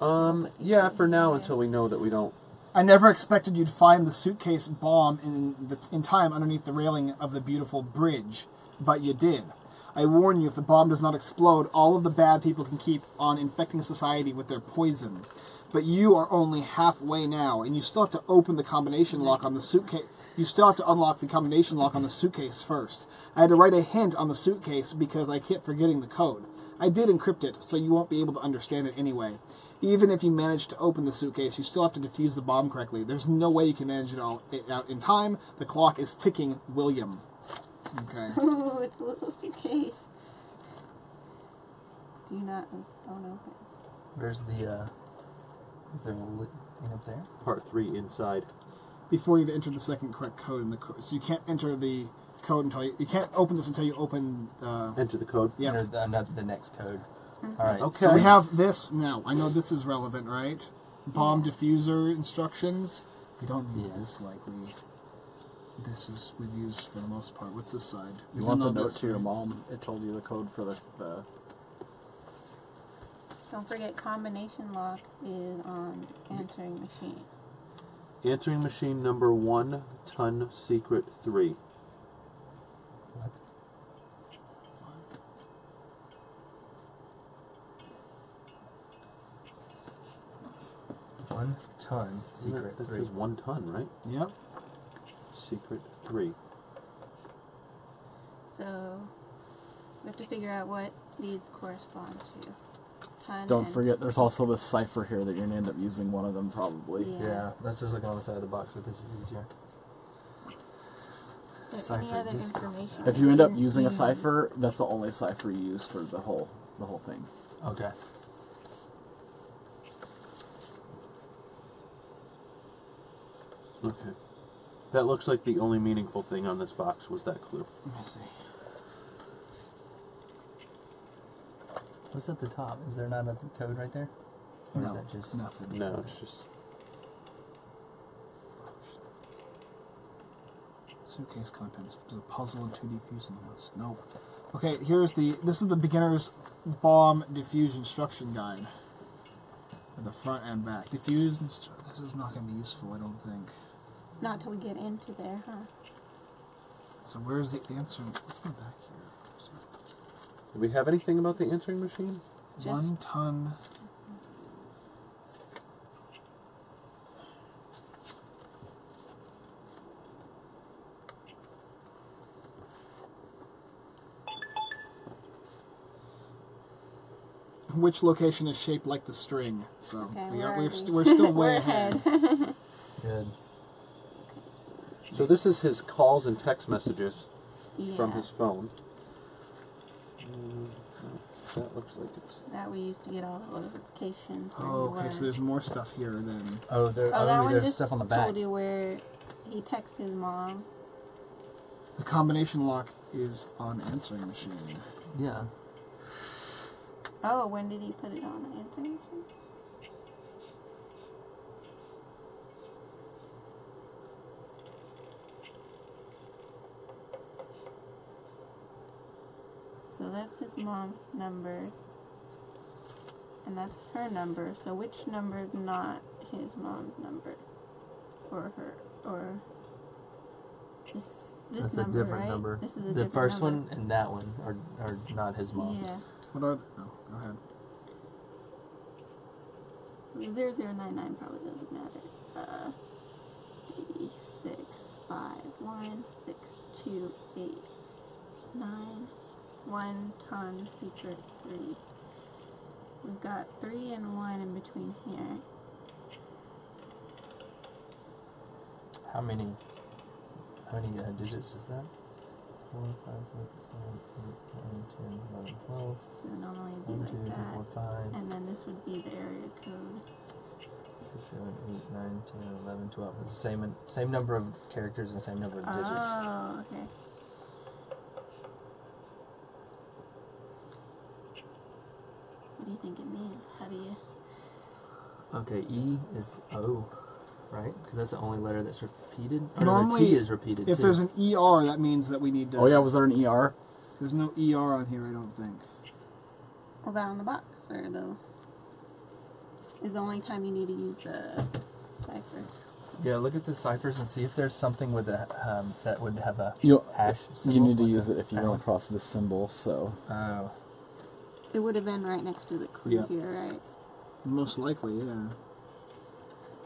Speaker 2: Um. Yeah. For now, until we know that we don't.
Speaker 1: I never expected you'd find the suitcase bomb in the, in time underneath the railing of the beautiful bridge, but you did. I warn you, if the bomb does not explode, all of the bad people can keep on infecting society with their poison. But you are only halfway now, and you still have to open the combination lock on the suitcase. You still have to unlock the combination lock on the suitcase first. I had to write a hint on the suitcase because I kept forgetting the code. I did encrypt it, so you won't be able to understand it anyway. Even if you manage to open the suitcase, you still have to defuse the bomb correctly. There's no way you can manage it all it out in time. The clock is ticking, William. Okay.
Speaker 5: Ooh, (laughs) it's a little suitcase. Do you not? Don't open.
Speaker 3: Where's the, uh, is there a li- thing up there?
Speaker 2: Part three inside.
Speaker 1: Before you've entered the second correct code in the code, so you can't enter the code until you, you can't open this until you open. Uh,
Speaker 2: Enter the code.
Speaker 1: yeah.
Speaker 3: Enter the, another, the next code. Alright.
Speaker 2: Okay.
Speaker 1: So we have this now. I know this is relevant, right? Bomb diffuser instructions. We don't need
Speaker 3: Yes.
Speaker 1: this likely. This is we've used for the most part. What's this side?
Speaker 4: You
Speaker 1: We
Speaker 4: want
Speaker 1: know
Speaker 4: the note
Speaker 1: this,
Speaker 4: to your
Speaker 1: right?
Speaker 4: mom? It told you the code for the. the
Speaker 5: Don't forget, combination lock is on answering machine.
Speaker 2: Answering machine number one, ton secret three.
Speaker 3: What? One ton secret
Speaker 2: That
Speaker 3: three.
Speaker 2: says one ton, right?
Speaker 1: Yep.
Speaker 2: Secret three.
Speaker 5: So we have to figure out what these correspond to. Ton
Speaker 4: don't
Speaker 5: and-
Speaker 4: forget, there's also this cipher here that you're gonna end up using one of them probably.
Speaker 5: Yeah.
Speaker 3: Yeah, let's just look on the side of the box, but this is easier.
Speaker 5: Is
Speaker 3: Cipher
Speaker 5: any other
Speaker 3: disc.
Speaker 5: information?
Speaker 4: If you end up using a
Speaker 5: hmm.
Speaker 4: cipher, that's the only cipher you use for the whole the whole thing.
Speaker 3: Okay.
Speaker 2: Okay. That looks like the only meaningful thing on this box was that clue.
Speaker 1: Let me see.
Speaker 3: What's at the top? Is there not a code right there? Or
Speaker 1: no,
Speaker 3: is that just
Speaker 1: nothing?
Speaker 2: No, it's just
Speaker 1: Suitcase contents. There's a puzzle and two defusing notes. Nope. Okay, here's the. This is the beginner's bomb diffuse instruction guide. For the front and back. Diffuse. Instru- this is not going to be useful, I don't think.
Speaker 5: Not till we get into there, huh?
Speaker 1: So where's the answer? What's the back here?
Speaker 2: Do we have anything about the answering machine?
Speaker 5: Just-
Speaker 1: One ton. Which location is shaped like the string? So
Speaker 5: Okay,
Speaker 1: we are,
Speaker 5: are
Speaker 1: we're,
Speaker 5: we?
Speaker 1: st- we're still (laughs)
Speaker 5: We're
Speaker 1: way ahead. (laughs)
Speaker 3: good?
Speaker 2: So this is his calls and text messages
Speaker 5: Yeah.
Speaker 2: from his phone. That looks like it's.
Speaker 5: That we used to get all the notifications. where
Speaker 1: Oh,
Speaker 5: you
Speaker 1: okay.
Speaker 5: were.
Speaker 1: So there's more stuff here then.
Speaker 3: Oh, there.
Speaker 5: Oh, that one
Speaker 3: there's
Speaker 5: just
Speaker 3: stuff on the back.
Speaker 5: told you where he texted his mom.
Speaker 1: The combination lock is on answering machine.
Speaker 3: Yeah.
Speaker 5: Oh, when did he put it on the answering So that's his mom's number. And that's her number. So which number is not his mom's number? Or her or this this
Speaker 3: That's
Speaker 5: number,
Speaker 3: a different
Speaker 5: right?
Speaker 3: number.
Speaker 5: This is a
Speaker 3: the
Speaker 5: different
Speaker 3: first
Speaker 5: number.
Speaker 3: one and that one are, are not his mom.
Speaker 5: Yeah.
Speaker 1: What are? The, oh, go ahead.
Speaker 5: Zero zero nine nine probably doesn't matter. Uh, three six five one six two eight nine one ton feature three. We've got three and one in between here.
Speaker 3: How many? How many uh, digits is that? Four, five, six, seven, eight, nine, ten, eleven, twelve.
Speaker 5: So it would be
Speaker 3: One,
Speaker 5: like
Speaker 3: two,
Speaker 5: that.
Speaker 3: four, five,
Speaker 5: And then this would be the area code.
Speaker 3: six, seven, eight, nine, ten, eleven, twelve. It's the same same number of characters and the same number of digits.
Speaker 5: Oh, okay. What do you think it means? How do you?
Speaker 3: Okay, E is O, right? Because that's the only letter that's repeated. Or
Speaker 1: Normally,
Speaker 3: the T is repeated
Speaker 1: If
Speaker 3: too.
Speaker 1: there's an ER, that means that we need to.
Speaker 4: Oh yeah, was there an ER?
Speaker 1: There's no ER on here, I don't think.
Speaker 5: What about on the box or the? Is the only time you need to use the cipher.
Speaker 3: yeah, look at the ciphers and see if there's something with a um, that would have a
Speaker 4: You
Speaker 3: hash.
Speaker 4: you need to
Speaker 3: like
Speaker 4: use
Speaker 3: a
Speaker 4: it if you
Speaker 3: pound.
Speaker 4: run across this symbol. So
Speaker 3: Oh,
Speaker 5: It would have been right next to the clue
Speaker 2: Yeah.
Speaker 5: here, right?
Speaker 1: Most likely, yeah.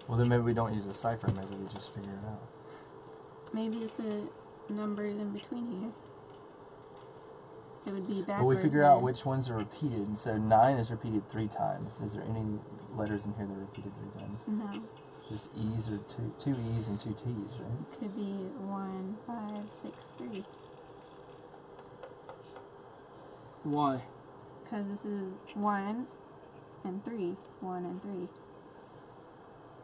Speaker 3: well then maybe we don't use the cipher. Maybe we just figure it out.
Speaker 5: Maybe it's the numbers in between here. It would be backwards.
Speaker 3: But we figure out
Speaker 5: then.
Speaker 3: which ones are repeated. So nine is repeated three times. Is there any letters in here that are repeated three times?
Speaker 5: No.
Speaker 3: Just E's or two two E's and two T's, right?
Speaker 5: Could be one, five, six, three.
Speaker 1: Why?
Speaker 5: Because this is one and three. One and three.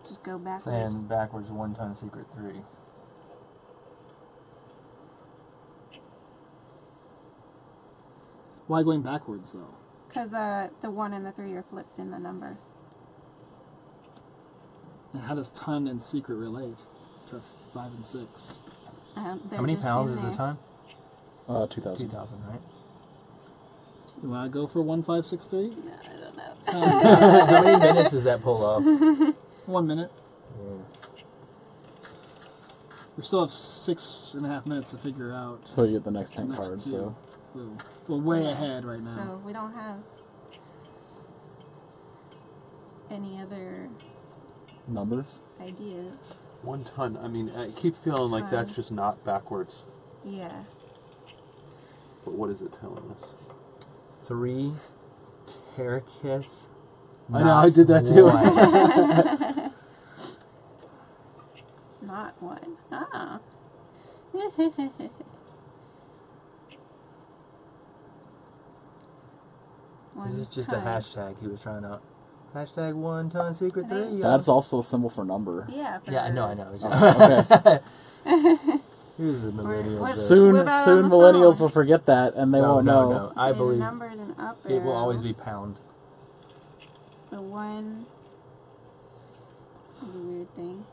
Speaker 5: Just go backwards.
Speaker 3: Saying backwards one ton secret three.
Speaker 1: Why going backwards though?
Speaker 5: Because uh, the one and the three are flipped in the number.
Speaker 1: And how does ton and secret relate to five and six?
Speaker 5: Um,
Speaker 3: How many pounds
Speaker 5: in
Speaker 3: is a ton?
Speaker 4: Uh, two thousand.
Speaker 3: Two thousand, right?
Speaker 1: Do I go for one five six three?
Speaker 5: No,
Speaker 3: How many minutes does that pull off? (laughs)
Speaker 1: one minute. We still have six and a half minutes to figure out.
Speaker 4: So you get the next ten
Speaker 1: Next
Speaker 4: cards.
Speaker 1: cue.
Speaker 4: So
Speaker 1: So we're way ahead right now.
Speaker 5: So we don't have any other
Speaker 4: numbers.
Speaker 5: ideas.
Speaker 2: One ton. I mean, I keep feeling like that's just not backwards.
Speaker 5: Yeah.
Speaker 2: But what is it telling us?
Speaker 3: Three Terracus.
Speaker 2: I know, I did that too. (laughs)
Speaker 5: Not one. Ah. (laughs)
Speaker 3: this is just
Speaker 5: ton.
Speaker 3: a hashtag he was trying out. Hashtag one ton secret
Speaker 5: I think-
Speaker 3: three.
Speaker 4: That's also a symbol for number.
Speaker 5: Yeah. For
Speaker 3: Yeah, I know, I know. (laughs)
Speaker 4: Oh, okay.
Speaker 3: Here's the millennial.
Speaker 5: what-
Speaker 4: soon,
Speaker 5: What
Speaker 4: soon millennials
Speaker 5: phone?
Speaker 4: will forget that, and they
Speaker 3: no,
Speaker 4: won't
Speaker 3: no,
Speaker 4: know.
Speaker 3: no. I believe
Speaker 5: and up
Speaker 3: it will always be pound.
Speaker 5: the one. is weird thing.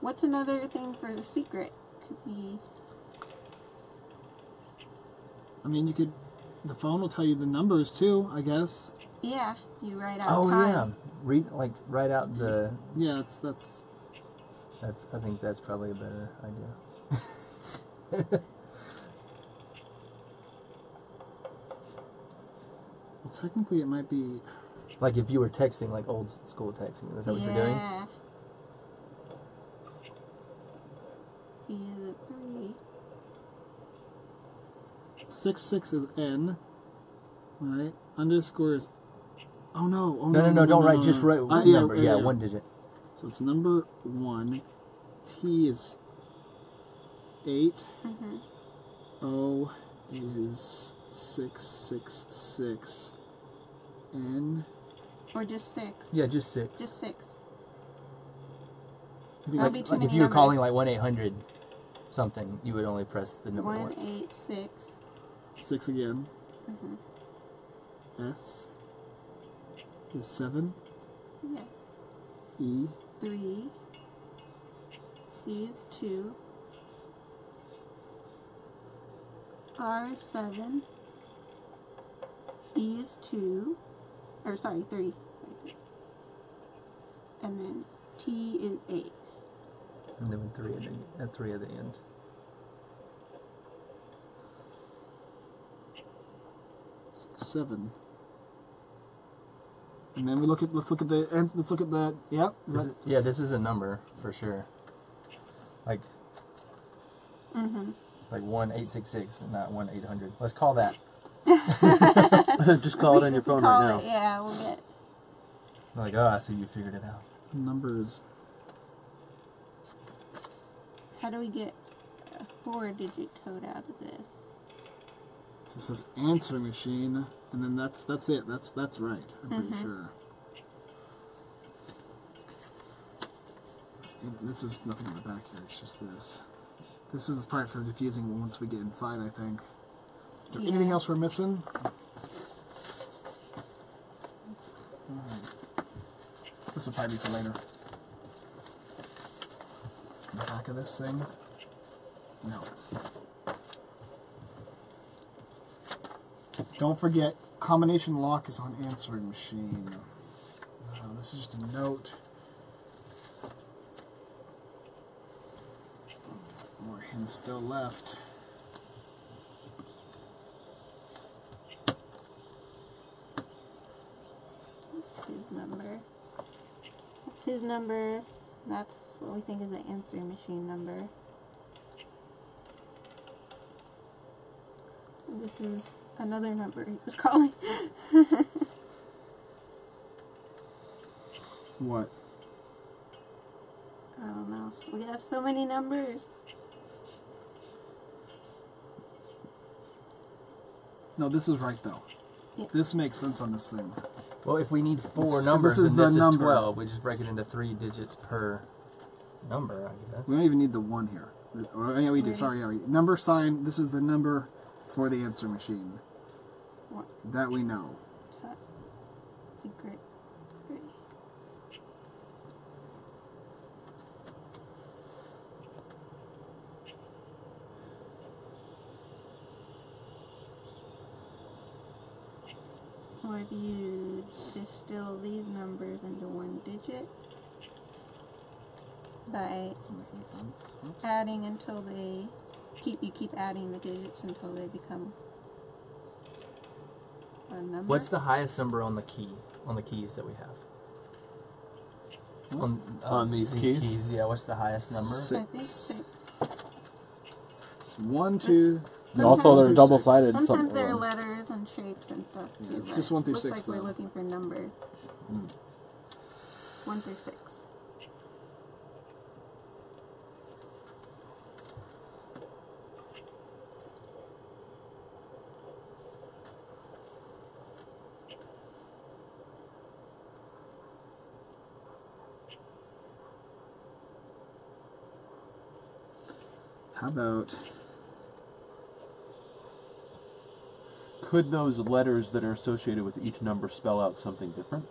Speaker 5: What's another thing for the secret? Could be
Speaker 1: I mean, you could. The phone will tell you the numbers too. I guess.
Speaker 5: yeah. You write out.
Speaker 3: Oh
Speaker 5: time.
Speaker 3: yeah, read like write out the. (laughs)
Speaker 1: Yeah, that's that's.
Speaker 3: That's I think that's probably a better idea. (laughs)
Speaker 1: Well, technically, it might be.
Speaker 3: Like if you were texting like old school texting, is that what you're doing?
Speaker 5: Yeah. He is a three.
Speaker 1: Six six is N, right? Underscore is. Oh no! Oh
Speaker 3: No, no, no, don't write.
Speaker 1: no,
Speaker 3: Just write
Speaker 1: Uh,
Speaker 3: one number. Yeah, one digit.
Speaker 1: So it's number one. T is eight.
Speaker 5: Mm-hmm.
Speaker 1: O is six six six. N.
Speaker 5: Or just six.
Speaker 3: Yeah, just six.
Speaker 5: Just six.
Speaker 1: I think
Speaker 5: That'd
Speaker 1: like-
Speaker 5: be too
Speaker 3: like
Speaker 5: many
Speaker 3: if you were calling like one eight hundred something, you would only press the number
Speaker 5: One,
Speaker 3: once.
Speaker 5: eight, six.
Speaker 1: six again.
Speaker 5: Mm-hmm.
Speaker 1: S is seven.
Speaker 5: Yeah.
Speaker 1: E
Speaker 5: Three. C is two. R is seven. E is two. Or sorry, three. And then T is eight.
Speaker 3: And then three at the, at three at the end.
Speaker 1: six seven. And then we look at let's look at the and let's look at the yep.
Speaker 3: This is, yeah, this is a number for sure. Like
Speaker 5: Mm-hmm.
Speaker 3: like one eight six six not one eight hundred. Let's call that. (laughs) (laughs)
Speaker 2: just call it on your phone right now.
Speaker 5: yeah, we'll get.
Speaker 3: Like, oh, I see you figured it out.
Speaker 1: numbers.
Speaker 5: How do we get a four-digit code out of this?
Speaker 1: So it says answering machine, and then that's that's it. That's that's right. I'm pretty mm-hmm. sure. This is nothing in the back here. It's just this. This is the part for diffusing once we get inside. I think. Is there anything else we're missing? Alright. This will probably be for later. The back of this thing. No. Don't forget, combination lock is on answering machine. Uh, this is just a note. More hints still left.
Speaker 5: His number. That's his number. That's what we think is the answering machine number. This this is another number he was calling. (laughs)
Speaker 1: What?
Speaker 5: I don't know. We have so many numbers.
Speaker 1: No, this is right though.
Speaker 5: Yeah.
Speaker 1: This makes sense on this thing.
Speaker 3: Well, if we need four
Speaker 1: 'cause
Speaker 3: numbers,
Speaker 1: this is
Speaker 3: and
Speaker 1: the
Speaker 3: this
Speaker 1: number.
Speaker 3: is twelve, we just break it into three digits per number, I guess.
Speaker 1: We don't even need the one here. Oh, yeah, we do. Sorry, yeah, we, number sign. This is the number for the answer machine.
Speaker 5: What?
Speaker 1: That we know.
Speaker 5: Secret. Three. Would you distill these numbers into one digit by
Speaker 1: Doesn't make any sense. Oops.
Speaker 5: adding until they keep you keep adding the digits until they become a number?
Speaker 3: What's the highest number on the key on the keys that we have? On, uh,
Speaker 2: On these keys?
Speaker 3: yeah. What's the highest number?
Speaker 1: Six.
Speaker 5: I think six.
Speaker 1: It's one, two.
Speaker 4: And also, they're double sided.
Speaker 5: Sometimes there are letters and shapes and stuff
Speaker 1: Yeah, it's
Speaker 5: but
Speaker 1: just one through
Speaker 5: looks
Speaker 1: six,
Speaker 5: like we're looking for number.
Speaker 1: Hmm.
Speaker 5: One through six.
Speaker 1: How about
Speaker 2: Could those letters that are associated with each number spell out something different?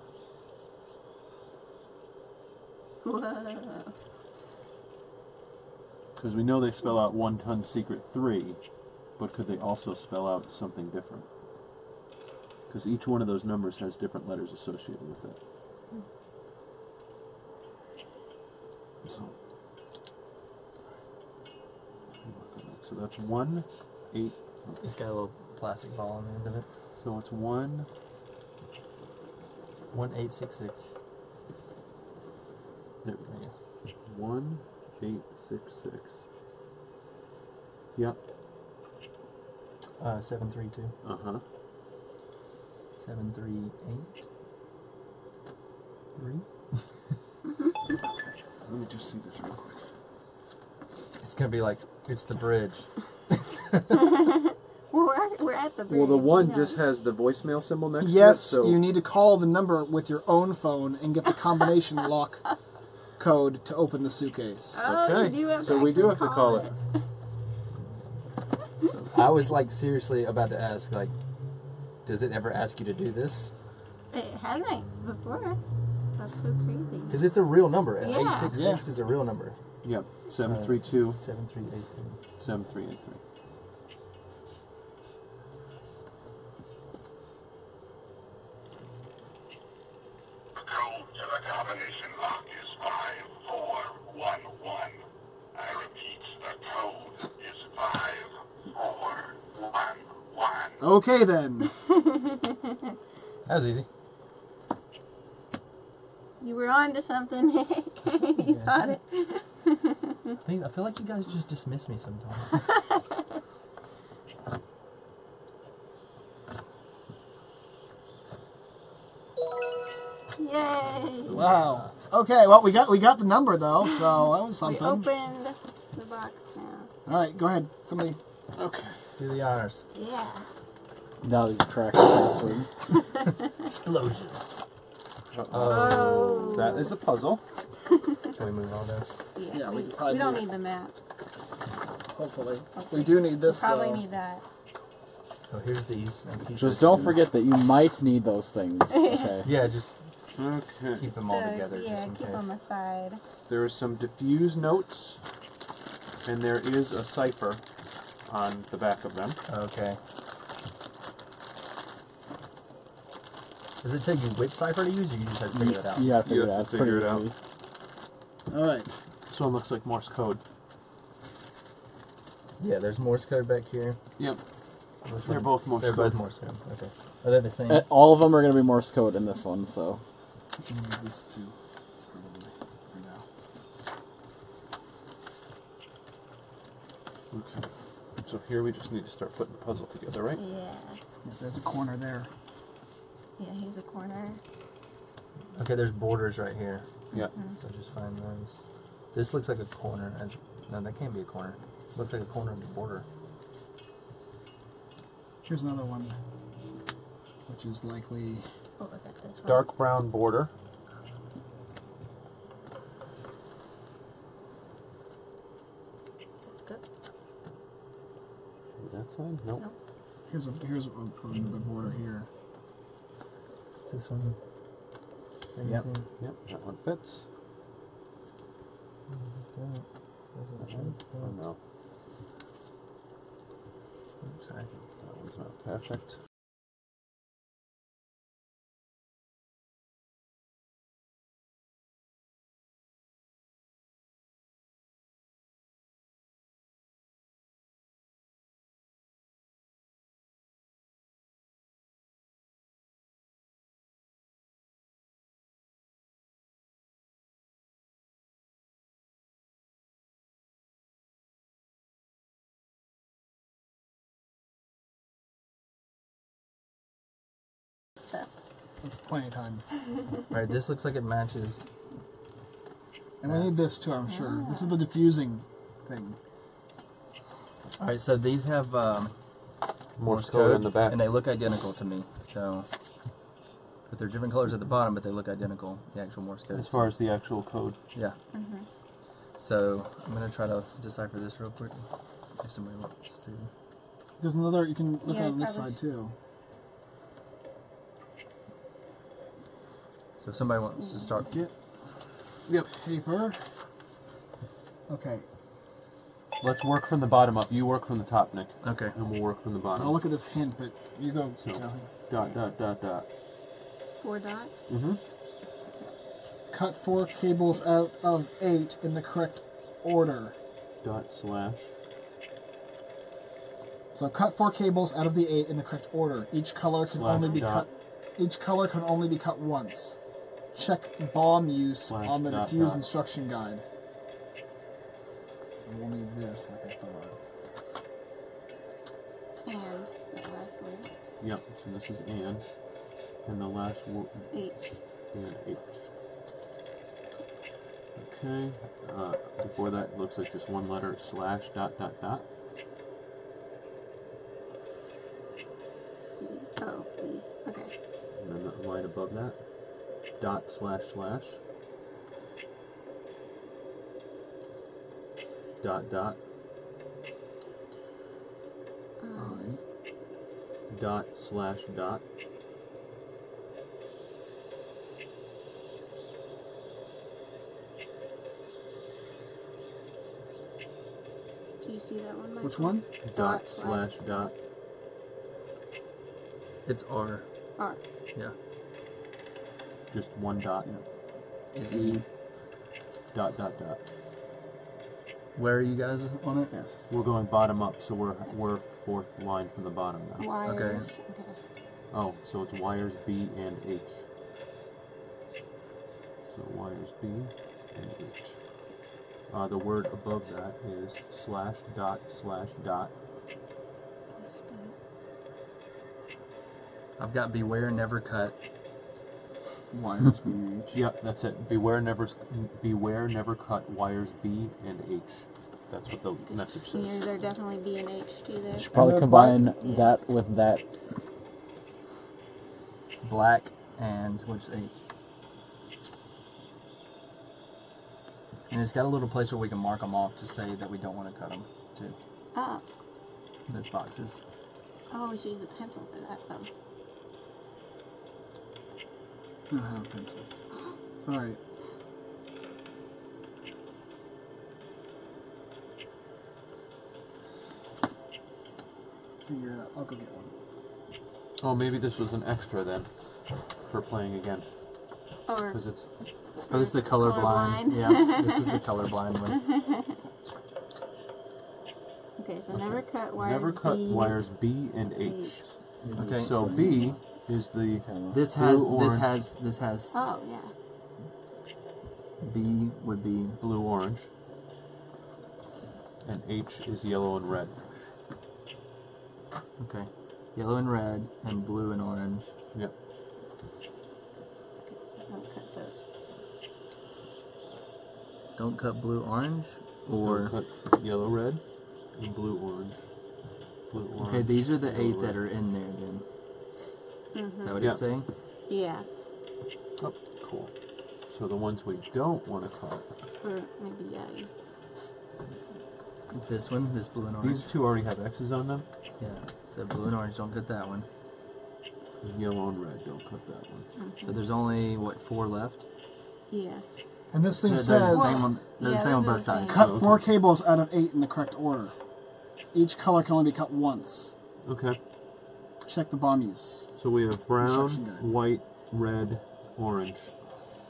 Speaker 2: (laughs) Because we know they spell out one ton secret three, but could they also spell out something different? Because each one of those numbers has different letters associated with it. Hmm. So, so that's one, eight.
Speaker 3: It's got a little plastic ball on the end of it.
Speaker 2: So it's one,
Speaker 3: One eight six six.
Speaker 2: there we go. One, eight, six, six. Yep.
Speaker 3: Uh, seven three two.
Speaker 2: Uh huh.
Speaker 3: Seven three eight. Three. (laughs)
Speaker 1: Let me just see this real quick.
Speaker 3: It's gonna be like it's the bridge.
Speaker 5: Well, (laughs) we're at, we're at the bridge.
Speaker 2: Well, the one
Speaker 5: you
Speaker 2: just has the voicemail symbol next to it.
Speaker 1: Yes,
Speaker 2: So
Speaker 1: you need to call the number with your own phone and get the combination (laughs) lock code to open the suitcase.
Speaker 5: Oh, you
Speaker 2: Okay,
Speaker 5: do have
Speaker 2: so
Speaker 5: to
Speaker 2: we do
Speaker 5: actually
Speaker 2: have to call it. (laughs)
Speaker 3: I was like seriously about to ask like, does it ever ask you to do this?
Speaker 5: It hasn't before. That's so crazy.
Speaker 3: Because it's a real number.
Speaker 5: Yeah.
Speaker 3: Eight six six is a real number.
Speaker 2: Yep. Uh, seven three two
Speaker 3: Seven three eight three.
Speaker 2: seven three eight three.
Speaker 6: The code to the combination lock is 5411. I repeat, the code is 5411.
Speaker 1: Okay then. (laughs)
Speaker 3: That was easy.
Speaker 5: You were on to something, (laughs) Nick. (laughs) you
Speaker 3: Yeah.
Speaker 5: thought it.
Speaker 3: I think I feel like you guys just dismiss me sometimes. (laughs)
Speaker 5: Yay!
Speaker 1: Wow. Okay, well we got we got the number though, so that was something.
Speaker 5: We
Speaker 1: something.
Speaker 5: opened the box now.
Speaker 1: All right, go ahead. Somebody.
Speaker 2: Okay.
Speaker 3: Do the honors.
Speaker 5: Yeah.
Speaker 4: Now that you crack the password.
Speaker 3: Explosion.
Speaker 5: Oh.
Speaker 2: That is a puzzle.
Speaker 3: Can we move on this?
Speaker 5: Yeah,
Speaker 1: Yeah, we
Speaker 5: we,
Speaker 1: probably
Speaker 5: we don't
Speaker 1: do-
Speaker 5: need the map.
Speaker 1: Hopefully, we do need this
Speaker 5: Probably
Speaker 1: though.
Speaker 5: need that.
Speaker 3: Oh, here's these.
Speaker 4: Just don't
Speaker 3: two.
Speaker 4: forget that you might need those things. (laughs) Okay.
Speaker 3: Yeah, just
Speaker 2: Okay.
Speaker 3: keep them all
Speaker 5: Those-
Speaker 3: together
Speaker 5: yeah,
Speaker 3: just in
Speaker 5: keep
Speaker 3: case.
Speaker 5: them aside.
Speaker 2: There are some diffuse notes, and there is a cipher on the back of them.
Speaker 3: Okay. Does it tell you which cipher to use, or you just have to figure it out?
Speaker 4: You gotta figure
Speaker 2: You
Speaker 4: it
Speaker 2: have
Speaker 4: out.
Speaker 2: to
Speaker 4: It's pretty
Speaker 2: figure it out.
Speaker 4: easy.
Speaker 1: All right.
Speaker 2: This one looks like Morse code.
Speaker 3: Yeah, there's Morse code back here.
Speaker 2: Yep.
Speaker 3: Which
Speaker 2: They're
Speaker 3: one?
Speaker 2: both Morse
Speaker 3: They're
Speaker 2: code.
Speaker 3: both Morse code. Okay. Are they the same?
Speaker 4: Uh, all of them are gonna be Morse code in this one, so.
Speaker 1: We can use this too, probably for now.
Speaker 2: Okay. So here we just need to start putting the puzzle together, right?
Speaker 5: Yeah.
Speaker 1: Yeah, there's a corner there.
Speaker 5: Yeah, here's a corner.
Speaker 3: Okay, there's borders right here.
Speaker 2: Yeah. Mm-hmm.
Speaker 3: So just find those. This looks like a corner. As no, that can't be a corner. Looks like a corner of the border.
Speaker 1: Here's another one, which is likely.
Speaker 5: Oh, I got this one.
Speaker 2: Dark brown border.
Speaker 5: Good.
Speaker 2: That side? Nope.
Speaker 5: Nope.
Speaker 1: Here's a here's a, another border here.
Speaker 3: Is this one?
Speaker 1: Yep.
Speaker 3: Anything?
Speaker 2: Yep, that one fits.
Speaker 3: That
Speaker 2: Oh no,
Speaker 3: Oops, sorry.
Speaker 2: that one's not perfect.
Speaker 1: That's plenty of time, (laughs)
Speaker 3: All right, this looks like it matches.
Speaker 1: and we need this too. I'm sure this is the diffusing thing.
Speaker 3: All right, so these have um,
Speaker 2: Morse code in the back.
Speaker 3: and they look identical to me. So, but they're different colors at the bottom, but they look identical. The actual Morse code.
Speaker 2: As far as the actual code.
Speaker 3: yeah. Mhm. So I'm gonna try to decipher this real quick. If somebody wants to.
Speaker 1: There's another. You can look
Speaker 5: Yeah,
Speaker 1: on this side too.
Speaker 3: So if somebody wants to start.
Speaker 1: Get
Speaker 2: Yep.
Speaker 1: paper. Okay,
Speaker 2: Let's work from the bottom up. You work from the top, Nick.
Speaker 3: Okay.
Speaker 2: And we'll work from the bottom.
Speaker 1: I'll look at this hint, but you go.
Speaker 2: So,
Speaker 1: Kelly.
Speaker 2: dot, dot, dot, dot.
Speaker 5: Four dots.
Speaker 2: Mm-hmm.
Speaker 1: Cut four cables out of eight in the correct order.
Speaker 2: Dot slash.
Speaker 1: So cut four cables out of the eight in the correct order. Each color can
Speaker 2: Slash
Speaker 1: only be
Speaker 2: dot.
Speaker 1: cut. Each color can only be cut once. Check bomb use
Speaker 2: Slash
Speaker 1: on the
Speaker 2: dot
Speaker 1: diffuse
Speaker 2: dot.
Speaker 1: instruction guide. So we'll need this, like I thought.
Speaker 5: And that last word.
Speaker 2: Yep. So this is and. And the last word.
Speaker 5: H.
Speaker 2: and H. Okay. Uh, before that, it looks like just one letter slash dot dot dot.
Speaker 5: Oh, B. Okay.
Speaker 2: And then the line above that, dot slash slash. Dot dot
Speaker 5: Um,
Speaker 2: dot slash dot.
Speaker 5: do you see that one? Michael?
Speaker 1: Which one?
Speaker 2: Dot
Speaker 5: Dot
Speaker 2: slash
Speaker 5: slash.
Speaker 2: dot.
Speaker 3: It's R.
Speaker 5: R.
Speaker 3: Yeah.
Speaker 2: Just one dot.
Speaker 3: Is E.
Speaker 2: Dot dot dot.
Speaker 3: Where are you guys on it?
Speaker 1: Yes.
Speaker 2: We're going bottom up, so we're we're fourth line from the bottom now.
Speaker 5: Wires.
Speaker 3: Okay.
Speaker 2: Oh, so it's wires B and H. So wires B and H. Uh, the word above that is slash dot slash dot.
Speaker 3: I've got beware, never cut.
Speaker 1: Wires BH.
Speaker 2: Yep, that's it. Beware never beware never cut wires B and H. That's what the message
Speaker 5: Yeah,
Speaker 2: says.
Speaker 5: there definitely B and H too there.
Speaker 4: You should probably combine
Speaker 5: what?
Speaker 4: that with that.
Speaker 3: Black and which H. And it's got a little place where we can mark them off to say that we don't want to cut them too.
Speaker 5: Oh.
Speaker 3: Those boxes.
Speaker 5: Oh, we should use a pencil for that though.
Speaker 1: I don't have a pencil. Alright. Figure it out. I'll go get one.
Speaker 2: Oh, maybe this was an extra then for playing again
Speaker 5: Or
Speaker 2: because it's
Speaker 3: Oh, this is the colorblind.
Speaker 5: Colorblind. (laughs)
Speaker 3: yeah, this is the colorblind one.
Speaker 5: okay, so never cut wires.
Speaker 2: never cut
Speaker 5: B,
Speaker 2: wires B and H.
Speaker 5: H.
Speaker 3: Okay.
Speaker 2: So B is the
Speaker 3: This has
Speaker 2: Blue,
Speaker 3: this has this has
Speaker 5: Oh yeah.
Speaker 3: B would be
Speaker 2: blue orange, and H is yellow and red.
Speaker 3: Okay. Yellow and red, and blue and orange.
Speaker 2: Yep.
Speaker 5: Okay, so don't cut those.
Speaker 3: Don't cut blue orange, or
Speaker 2: Or cut yellow, red, and blue, orange. Blue, orange.
Speaker 3: okay. These are the
Speaker 2: blue,
Speaker 3: eight
Speaker 2: red.
Speaker 3: that are in there. Then
Speaker 5: Mm-hmm.
Speaker 3: is that what
Speaker 2: Yeah.
Speaker 3: it's saying?
Speaker 5: Yeah,
Speaker 2: Oh, cool. So the ones we don't want to cut.
Speaker 5: or maybe yeah.
Speaker 3: This one, this blue and orange.
Speaker 2: These two already have X's on them.
Speaker 3: Yeah. So blue and orange. Don't cut that one.
Speaker 2: And yellow and red. Don't cut that one.
Speaker 5: Mm-hmm.
Speaker 3: So there's only what four left.
Speaker 5: Yeah.
Speaker 1: And this thing
Speaker 3: They're, they're the
Speaker 1: says
Speaker 3: same on,
Speaker 5: Yeah,
Speaker 3: the same on both
Speaker 5: the same.
Speaker 3: sides.
Speaker 1: cut
Speaker 2: Oh, okay.
Speaker 1: four cables out of eight in the correct order. Each color can only be cut once.
Speaker 2: Okay.
Speaker 1: Check the bomb use.
Speaker 2: So we have brown, white, red, orange.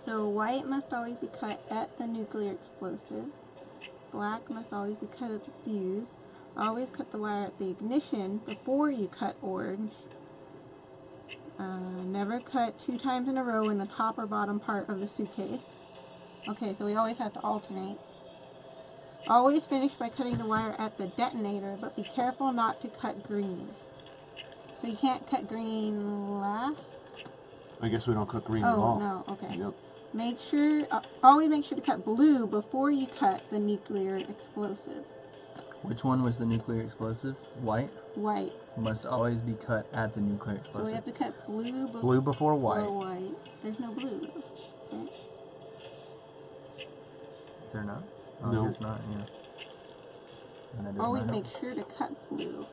Speaker 5: So white must always be cut at the nuclear explosive. Black must always be cut at the fuse. Always cut the wire at the ignition before you cut orange. Uh, never cut two times in a row in the top or bottom part of the suitcase. Okay, so we always have to alternate. Always finish by cutting the wire at the detonator, but be careful not to cut green. So you can't cut green last?
Speaker 2: I guess we don't cut green at
Speaker 5: Oh,
Speaker 2: all.
Speaker 5: no, okay.
Speaker 2: Yep.
Speaker 5: Make sure, uh, always make sure to cut blue before you cut the nuclear explosive.
Speaker 3: Which one was the nuclear explosive? White
Speaker 5: White.
Speaker 3: must always be cut at the nuclear
Speaker 5: So we have to cut blue before
Speaker 3: Blue before white.
Speaker 5: white. There's no blue. though, Right?
Speaker 3: Is there not? Oh,
Speaker 2: No.
Speaker 3: I guess not. Yeah. And that does
Speaker 5: Always
Speaker 3: not
Speaker 5: make
Speaker 3: help.
Speaker 5: sure to cut blue.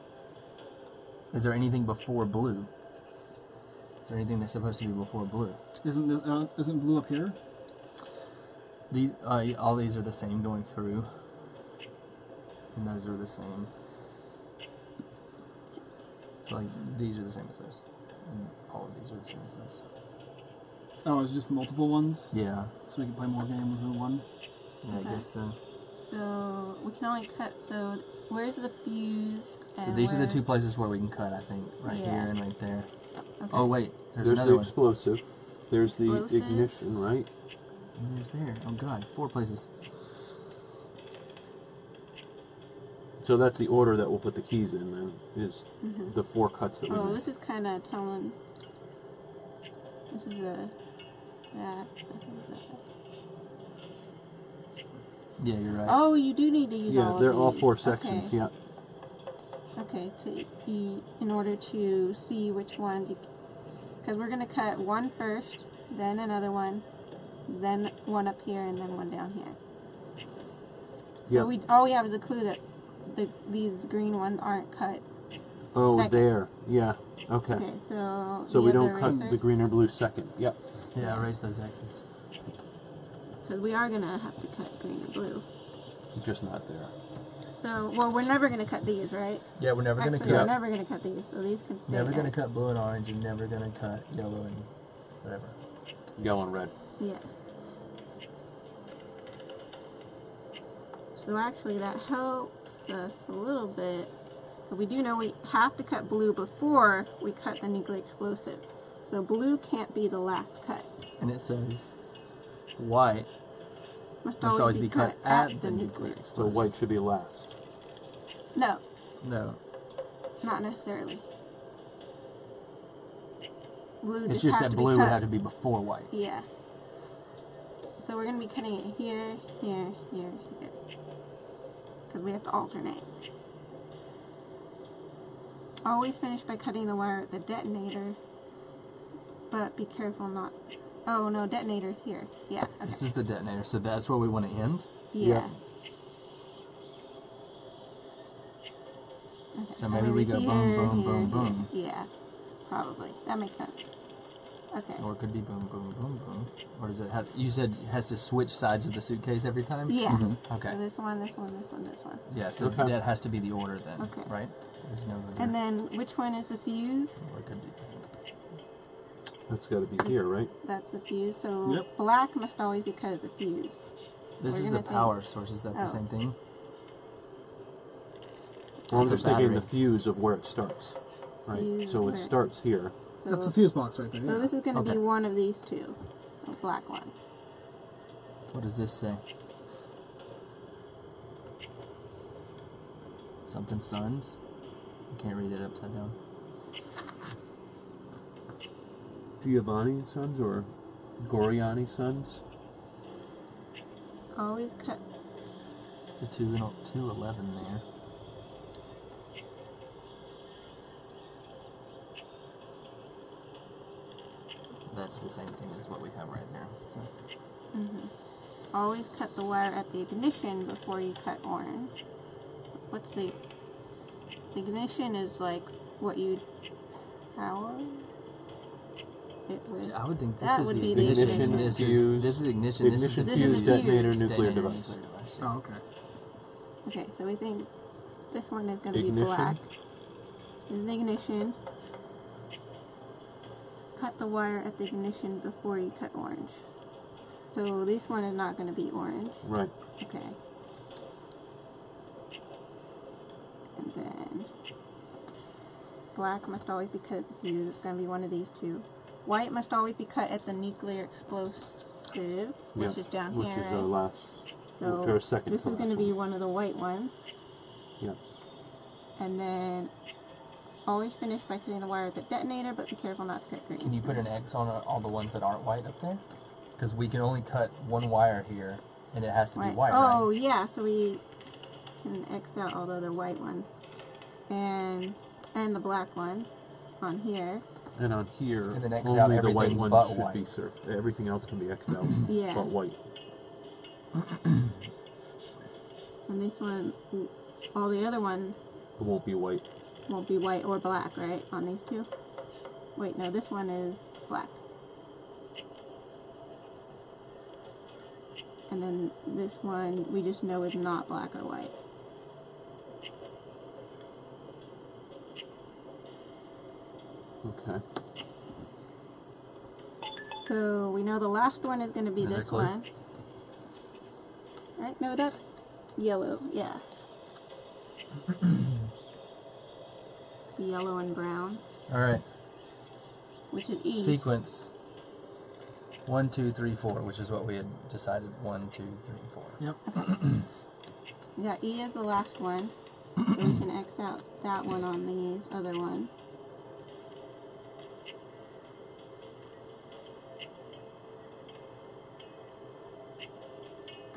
Speaker 3: Is there anything before blue? Is there anything that's supposed to be before blue?
Speaker 1: Isn't this, uh, isn't blue up here?
Speaker 3: These, uh, all these are the same going through, and those are the same. So like these are the same as those, and all of these are the same as those.
Speaker 1: Oh, it's just multiple ones,
Speaker 3: Yeah,
Speaker 1: so we can play more games than one.
Speaker 3: yeah,
Speaker 5: Okay.
Speaker 3: I guess so.
Speaker 5: So we can only cut. So where's the fuse?
Speaker 3: So
Speaker 5: and
Speaker 3: these are the two places where we can cut. I think right
Speaker 5: Yeah.
Speaker 3: here and right there.
Speaker 5: Okay.
Speaker 3: Oh wait, there's,
Speaker 2: There's
Speaker 3: another
Speaker 2: the
Speaker 3: one.
Speaker 2: explosive. There's the
Speaker 5: Explosive.
Speaker 2: ignition, right?
Speaker 3: And there's there. Oh god, four places.
Speaker 2: So that's the order that we'll put the keys in. Then is
Speaker 5: Mhm.
Speaker 2: the four cuts that we
Speaker 5: Oh,
Speaker 2: did.
Speaker 5: this is kind of telling. This is a that.
Speaker 3: Yeah, you're right.
Speaker 5: Oh, you do need to use
Speaker 2: Yeah,
Speaker 5: all.
Speaker 2: they're
Speaker 5: of
Speaker 2: all
Speaker 5: these.
Speaker 2: four sections.
Speaker 5: Okay.
Speaker 2: Yeah.
Speaker 5: Okay, to e, in order to see which ones because we're gonna cut one first, then another one, then one up here, and then one down here. So
Speaker 2: Yep.
Speaker 5: we all we have is a clue that the these green ones aren't cut.
Speaker 2: Oh,
Speaker 5: Second.
Speaker 2: there. Yeah. Okay.
Speaker 5: Okay, so
Speaker 2: So we don't cut the green or blue second. Yep.
Speaker 3: Yeah, erase those X's.
Speaker 5: Because we are gonna have to cut green and blue.
Speaker 2: Just not there.
Speaker 5: So well, we're never gonna cut these, right?
Speaker 3: Yeah, we're never gonna
Speaker 5: Actually,
Speaker 3: cut.
Speaker 5: we're never gonna cut these, so these can stay.
Speaker 3: Never gonna cut blue and orange, and never gonna cut yellow and whatever.
Speaker 2: Yellow and red.
Speaker 5: Yeah. So actually, that helps us a little bit. But we do know we have to cut blue before we cut the nuclear explosive. So blue can't be the last cut.
Speaker 3: And it says white
Speaker 5: Must,
Speaker 3: always be cut at the nuclear
Speaker 2: So
Speaker 3: explosive.
Speaker 2: white should be last.
Speaker 5: No,
Speaker 3: No,
Speaker 5: not necessarily. Blue
Speaker 3: it's
Speaker 5: just,
Speaker 3: just that
Speaker 5: to
Speaker 3: blue would
Speaker 5: cut.
Speaker 3: have to be before white.
Speaker 5: Yeah. So we're gonna be cutting it here, here, here, here. Because we have to alternate. Always finish by cutting the wire at the detonator. But be careful not. Oh no, detonator's here. Yeah. Okay.
Speaker 3: This is the detonator, so that's where we want to end.
Speaker 5: yeah. Okay,
Speaker 3: So maybe we go boom,
Speaker 5: here,
Speaker 3: boom,
Speaker 5: here,
Speaker 3: boom,
Speaker 5: here.
Speaker 3: boom.
Speaker 5: Yeah. Probably. That makes sense. Okay.
Speaker 3: Or it could be boom, boom, boom, boom. Or does it have? You said it has to switch sides of the suitcase every time.
Speaker 5: Yeah. Mm-hmm.
Speaker 3: Okay.
Speaker 5: So this one, this one, this one, this one.
Speaker 3: Yeah. So
Speaker 2: Okay.
Speaker 3: that has to be the order then,
Speaker 5: Okay.
Speaker 3: right? There's no. other-
Speaker 5: And then which one is the fuse?
Speaker 3: Or it could be.
Speaker 2: That's got to be here, right?
Speaker 5: That's the fuse. So
Speaker 1: Yep.
Speaker 5: black must always be cut as the fuse.
Speaker 3: This
Speaker 5: We're
Speaker 3: is
Speaker 5: gonna
Speaker 3: the
Speaker 5: think-
Speaker 3: power source. Is that the
Speaker 5: Oh.
Speaker 3: same thing?
Speaker 2: Well, I'm just thinking the fuse of where it starts. Right.
Speaker 5: Fuse
Speaker 2: so it starts here.
Speaker 5: So,
Speaker 1: That's the fuse box right there.
Speaker 5: so
Speaker 1: Yeah.
Speaker 5: this is going to
Speaker 3: Okay.
Speaker 5: be one of these two, the black one.
Speaker 3: What does this say? Something suns. I can't read it upside down.
Speaker 2: Giovanni and Sons or Goriani Sons?
Speaker 5: Always cut.
Speaker 3: It's a two and a- two eleven there. That's the same thing as what we have right there. Mhm.
Speaker 5: Always cut the wire at the ignition before you cut orange. What's the the ignition is like what you power it with.
Speaker 3: See, I would think this
Speaker 5: That
Speaker 3: is
Speaker 5: would
Speaker 3: the
Speaker 5: be the
Speaker 3: ignition.
Speaker 2: ignition
Speaker 3: This
Speaker 2: fuse.
Speaker 3: is this is ignition. This is
Speaker 2: Ignition
Speaker 3: the
Speaker 5: fuse,
Speaker 3: fuse,
Speaker 5: detonator,
Speaker 2: nuclear
Speaker 3: detonator,
Speaker 2: device.
Speaker 3: nuclear device.
Speaker 1: Oh, okay.
Speaker 5: Okay, so we think this one is going to be black. This is ignition. Cut the wire at the ignition before you cut orange. So this one is not going to be orange.
Speaker 2: Right.
Speaker 5: Okay. And then black must always be cut at the fuse. It's going to be one of these two. White must always be cut at the nuclear explosive, which
Speaker 2: Yeah,
Speaker 5: is down here.
Speaker 2: Which
Speaker 5: here.
Speaker 2: is
Speaker 5: right?
Speaker 2: the last.
Speaker 5: So
Speaker 2: or second
Speaker 5: this is going to be
Speaker 2: one.
Speaker 5: one of the white ones.
Speaker 2: Yeah.
Speaker 5: And then always finish by cutting the wire at the detonator, but be careful not to cut green.
Speaker 3: Can you put an X on uh, all the ones that aren't white up there? Because we can only cut one wire here, and it has to be
Speaker 5: White.
Speaker 3: white,
Speaker 5: oh
Speaker 3: right?
Speaker 5: yeah, so we can X out all the other white ones, and and the black one on here.
Speaker 2: And on here,
Speaker 3: And then X
Speaker 2: only
Speaker 3: out
Speaker 2: the white
Speaker 3: everything
Speaker 2: ones
Speaker 3: but
Speaker 2: should
Speaker 3: white.
Speaker 2: be served. Everything else can be X'd out, (clears throat)
Speaker 5: Yeah.
Speaker 2: but white. (clears throat)
Speaker 5: And this one, all the other ones
Speaker 2: It won't be white.
Speaker 5: won't be white or black, right? On these two. Wait, no, this one is black. And then this one, we just know is not black or white.
Speaker 2: Okay.
Speaker 5: So we know the last one is going to be
Speaker 3: Another
Speaker 5: this
Speaker 3: clue?
Speaker 5: one. Right? No, that's yellow. Yeah. yellow and brown,
Speaker 3: All right.
Speaker 5: which is E.
Speaker 3: Sequence. One, two, three, four, which is what we had decided. One, two, three, four.
Speaker 1: Yep.
Speaker 5: Yeah, E is the last one. so we can X out that one on the other one.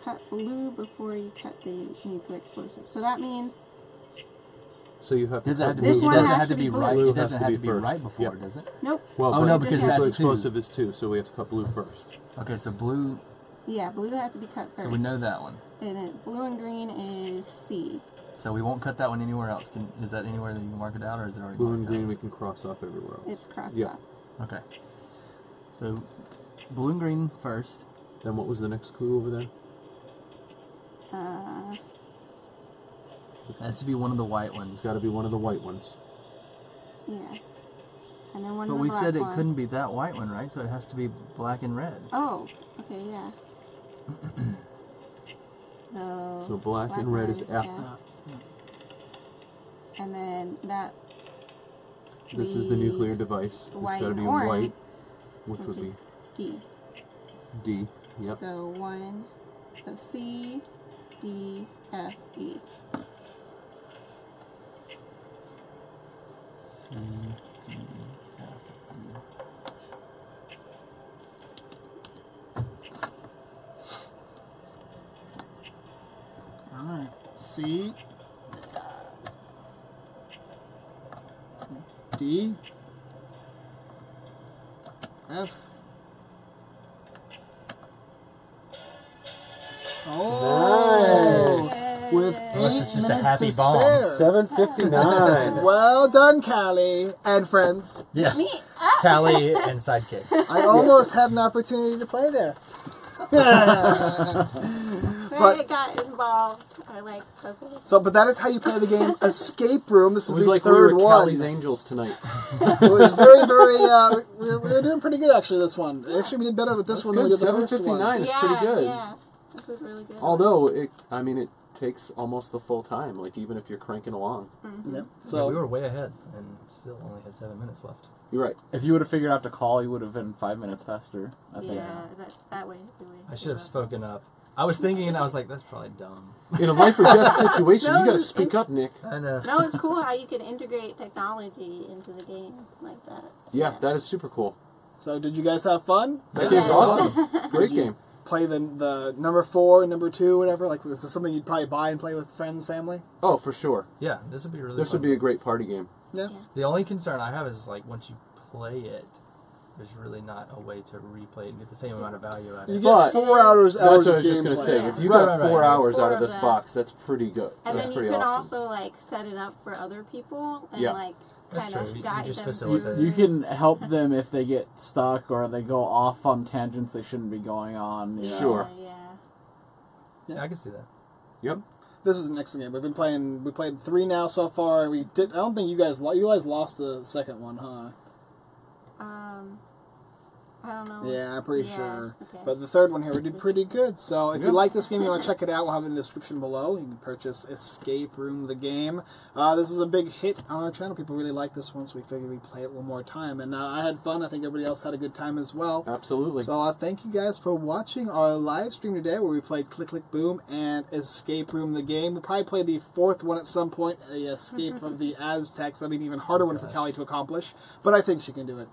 Speaker 5: Cut blue before you cut the nuclear explosive. So that means
Speaker 2: So you have to.
Speaker 3: Does it
Speaker 2: cut
Speaker 3: have to
Speaker 2: blue
Speaker 3: be?
Speaker 5: This
Speaker 3: It
Speaker 5: one
Speaker 3: doesn't
Speaker 5: has
Speaker 3: have to
Speaker 5: to
Speaker 3: be
Speaker 5: be blue.
Speaker 3: right.
Speaker 2: Blue
Speaker 3: It doesn't
Speaker 2: has to
Speaker 3: have to be
Speaker 2: first.
Speaker 3: right before,
Speaker 2: Yep.
Speaker 3: does it?
Speaker 5: nope.
Speaker 2: Well,
Speaker 3: Oh, no, because
Speaker 5: just
Speaker 3: that's
Speaker 2: nuclear
Speaker 3: two.
Speaker 2: explosive is two, so we have to cut blue first.
Speaker 3: Okay, so blue.
Speaker 5: Yeah, blue has to be cut first.
Speaker 3: So we know that one.
Speaker 5: And it, blue and green is C.
Speaker 3: So we won't cut that one anywhere else. Can, is that anywhere that you can mark it out, or is it already
Speaker 2: Blue and green
Speaker 3: out?
Speaker 2: we can cross off everywhere else.
Speaker 5: It's crossed
Speaker 2: Yeah.
Speaker 5: off.
Speaker 3: Okay. So blue and green first.
Speaker 2: Then what was the next clue over there?
Speaker 5: Uh,
Speaker 3: It has to be one of the white ones.
Speaker 2: It's got to be one of the white ones.
Speaker 5: yeah. And then one
Speaker 3: But
Speaker 5: of the
Speaker 3: we
Speaker 5: black
Speaker 3: said it
Speaker 5: one.
Speaker 3: couldn't be that white one, right? So it has to be black and red.
Speaker 5: Oh, okay, yeah. (clears throat) so,
Speaker 2: So black and red is
Speaker 5: one,
Speaker 2: F.
Speaker 5: yeah. And then that.
Speaker 2: This is the nuclear
Speaker 5: leaves
Speaker 2: device. it's got to be
Speaker 5: orange,
Speaker 2: white, which
Speaker 5: which
Speaker 2: would be
Speaker 5: D.
Speaker 2: D. Yep.
Speaker 5: So one, so C, D, F, E.
Speaker 3: C, D, F, E.
Speaker 1: Alright. C. D. F.
Speaker 3: it's just a happy bomb.
Speaker 1: spare.
Speaker 2: Seven fifty nine. (laughs)
Speaker 1: Well done, Callie and friends.
Speaker 3: Yeah.
Speaker 5: Me up!
Speaker 3: Callie (laughs) and sidekicks.
Speaker 1: I almost had an opportunity to play there. (laughs)
Speaker 5: I got involved. I like puzzles.
Speaker 1: So, but that is how you play the game Escape Room. This
Speaker 2: It
Speaker 1: is
Speaker 2: was
Speaker 1: the
Speaker 2: like we
Speaker 1: third
Speaker 2: were
Speaker 1: one.
Speaker 2: Callie's Angels tonight.
Speaker 1: It was very, very. Uh, we, we were doing pretty good actually. This one. Actually, we did better with this
Speaker 2: That's
Speaker 1: one
Speaker 2: good.
Speaker 1: than we did the
Speaker 2: Seven
Speaker 1: first
Speaker 2: fifty
Speaker 1: one.
Speaker 2: nine is
Speaker 5: yeah,
Speaker 2: pretty good.
Speaker 5: yeah. This was really good.
Speaker 2: Although it, I mean, it takes almost the full time. Like even if you're cranking along. Mm-hmm.
Speaker 1: Yep.
Speaker 3: So
Speaker 1: So
Speaker 3: we were way ahead, and still only had seven minutes left.
Speaker 2: You're right.
Speaker 4: If you would have figured out to call, you would have been five minutes faster. I think.
Speaker 5: yeah, that, that way. Way
Speaker 3: I should have spoken up. I was thinking, and I was like, that's probably dumb.
Speaker 2: In a life or death (laughs) situation,
Speaker 5: No,
Speaker 2: you got to speak up, Nick.
Speaker 3: I know.
Speaker 5: No, it's cool (laughs) how you can integrate technology into the game like that.
Speaker 2: Yeah, that is super cool.
Speaker 1: So, did you guys have fun?
Speaker 2: That
Speaker 5: Yeah.
Speaker 2: game's awesome. (laughs) Great game.
Speaker 1: Play the the number four, number two, whatever. Like, was this something you'd probably buy and play with friends, family?
Speaker 2: Oh, for sure.
Speaker 3: Yeah, this would be really.
Speaker 2: This
Speaker 3: fun.
Speaker 2: would be a great party game.
Speaker 1: Yeah.
Speaker 3: The only concern I have is like once you play it, there's really not a way to replay it and get the same amount of value out of it.
Speaker 1: You
Speaker 3: it.
Speaker 1: get
Speaker 2: But-
Speaker 1: four hours.
Speaker 2: That's
Speaker 1: hours
Speaker 2: what I was just going to say.
Speaker 5: Yeah.
Speaker 2: If you
Speaker 3: Right,
Speaker 2: got
Speaker 3: right, right.
Speaker 2: four hours
Speaker 5: Four
Speaker 2: out of
Speaker 5: of
Speaker 2: this
Speaker 5: that.
Speaker 2: box, that's pretty good.
Speaker 5: And
Speaker 2: that's
Speaker 5: then you can
Speaker 2: awesome.
Speaker 5: also like set it up for other people and
Speaker 2: Yeah.
Speaker 5: like
Speaker 3: That's
Speaker 5: kind
Speaker 3: true.
Speaker 5: of
Speaker 3: You- you just
Speaker 5: them
Speaker 3: facilitate.
Speaker 5: through.
Speaker 4: You can help them if they get stuck or they go off on tangents they shouldn't be going on. You know?
Speaker 2: Sure.
Speaker 5: Yeah, yeah.
Speaker 3: Yeah, I can see that.
Speaker 2: Yep.
Speaker 1: This is the next game. We've been playing. We played three now so far. We did. I don't think you guys. You guys lost the second one, huh?
Speaker 5: Um, I don't know.
Speaker 1: Yeah, I'm pretty
Speaker 5: Yeah,
Speaker 1: sure.
Speaker 5: okay.
Speaker 1: But the third one here, we did pretty good. So if
Speaker 2: Yeah.
Speaker 1: you like this game, you want to check it out, we'll have it in the description below. You can purchase Escape Room, the game. Uh, this is a big hit on our channel. People really like this one, so we figured we'd play it one more time. And uh, I had fun. I think everybody else had a good time as well.
Speaker 2: Absolutely.
Speaker 1: So uh, thank you guys for watching our live stream today where we played Click Click Boom and Escape Room the game. We'll probably play the fourth one at some point, the Escape of the (laughs) Aztecs. That'll be an even harder one for Callie to accomplish, but I think she can do it.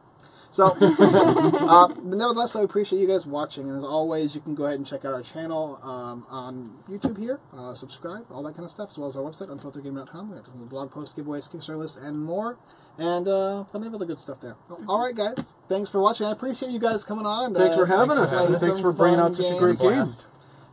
Speaker 1: So, (laughs) uh, nevertheless, I appreciate you guys watching, and as always, you can go ahead and check out our channel um, on YouTube here, uh, subscribe, all that kind of stuff, as well as our website, unfilteredgamer.com. We have blog posts, giveaways, Kickstarter lists, and more, and uh, plenty of other good stuff there. All right, guys, thanks for watching. I appreciate you guys coming on.
Speaker 2: Thanks
Speaker 1: Uh,
Speaker 2: for having
Speaker 3: thanks
Speaker 2: us. Thanks for bringing out such a great game.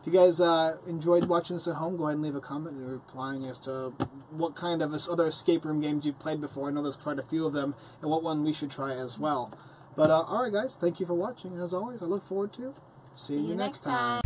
Speaker 1: If you guys uh, enjoyed watching this at home, go ahead and leave a comment and replying as to what kind of other escape room games you've played before. I know there's quite a few of them, and what one we should try as well. But uh, all right, guys, thank you for watching. As always, I look forward to seeing
Speaker 5: See
Speaker 1: you next time.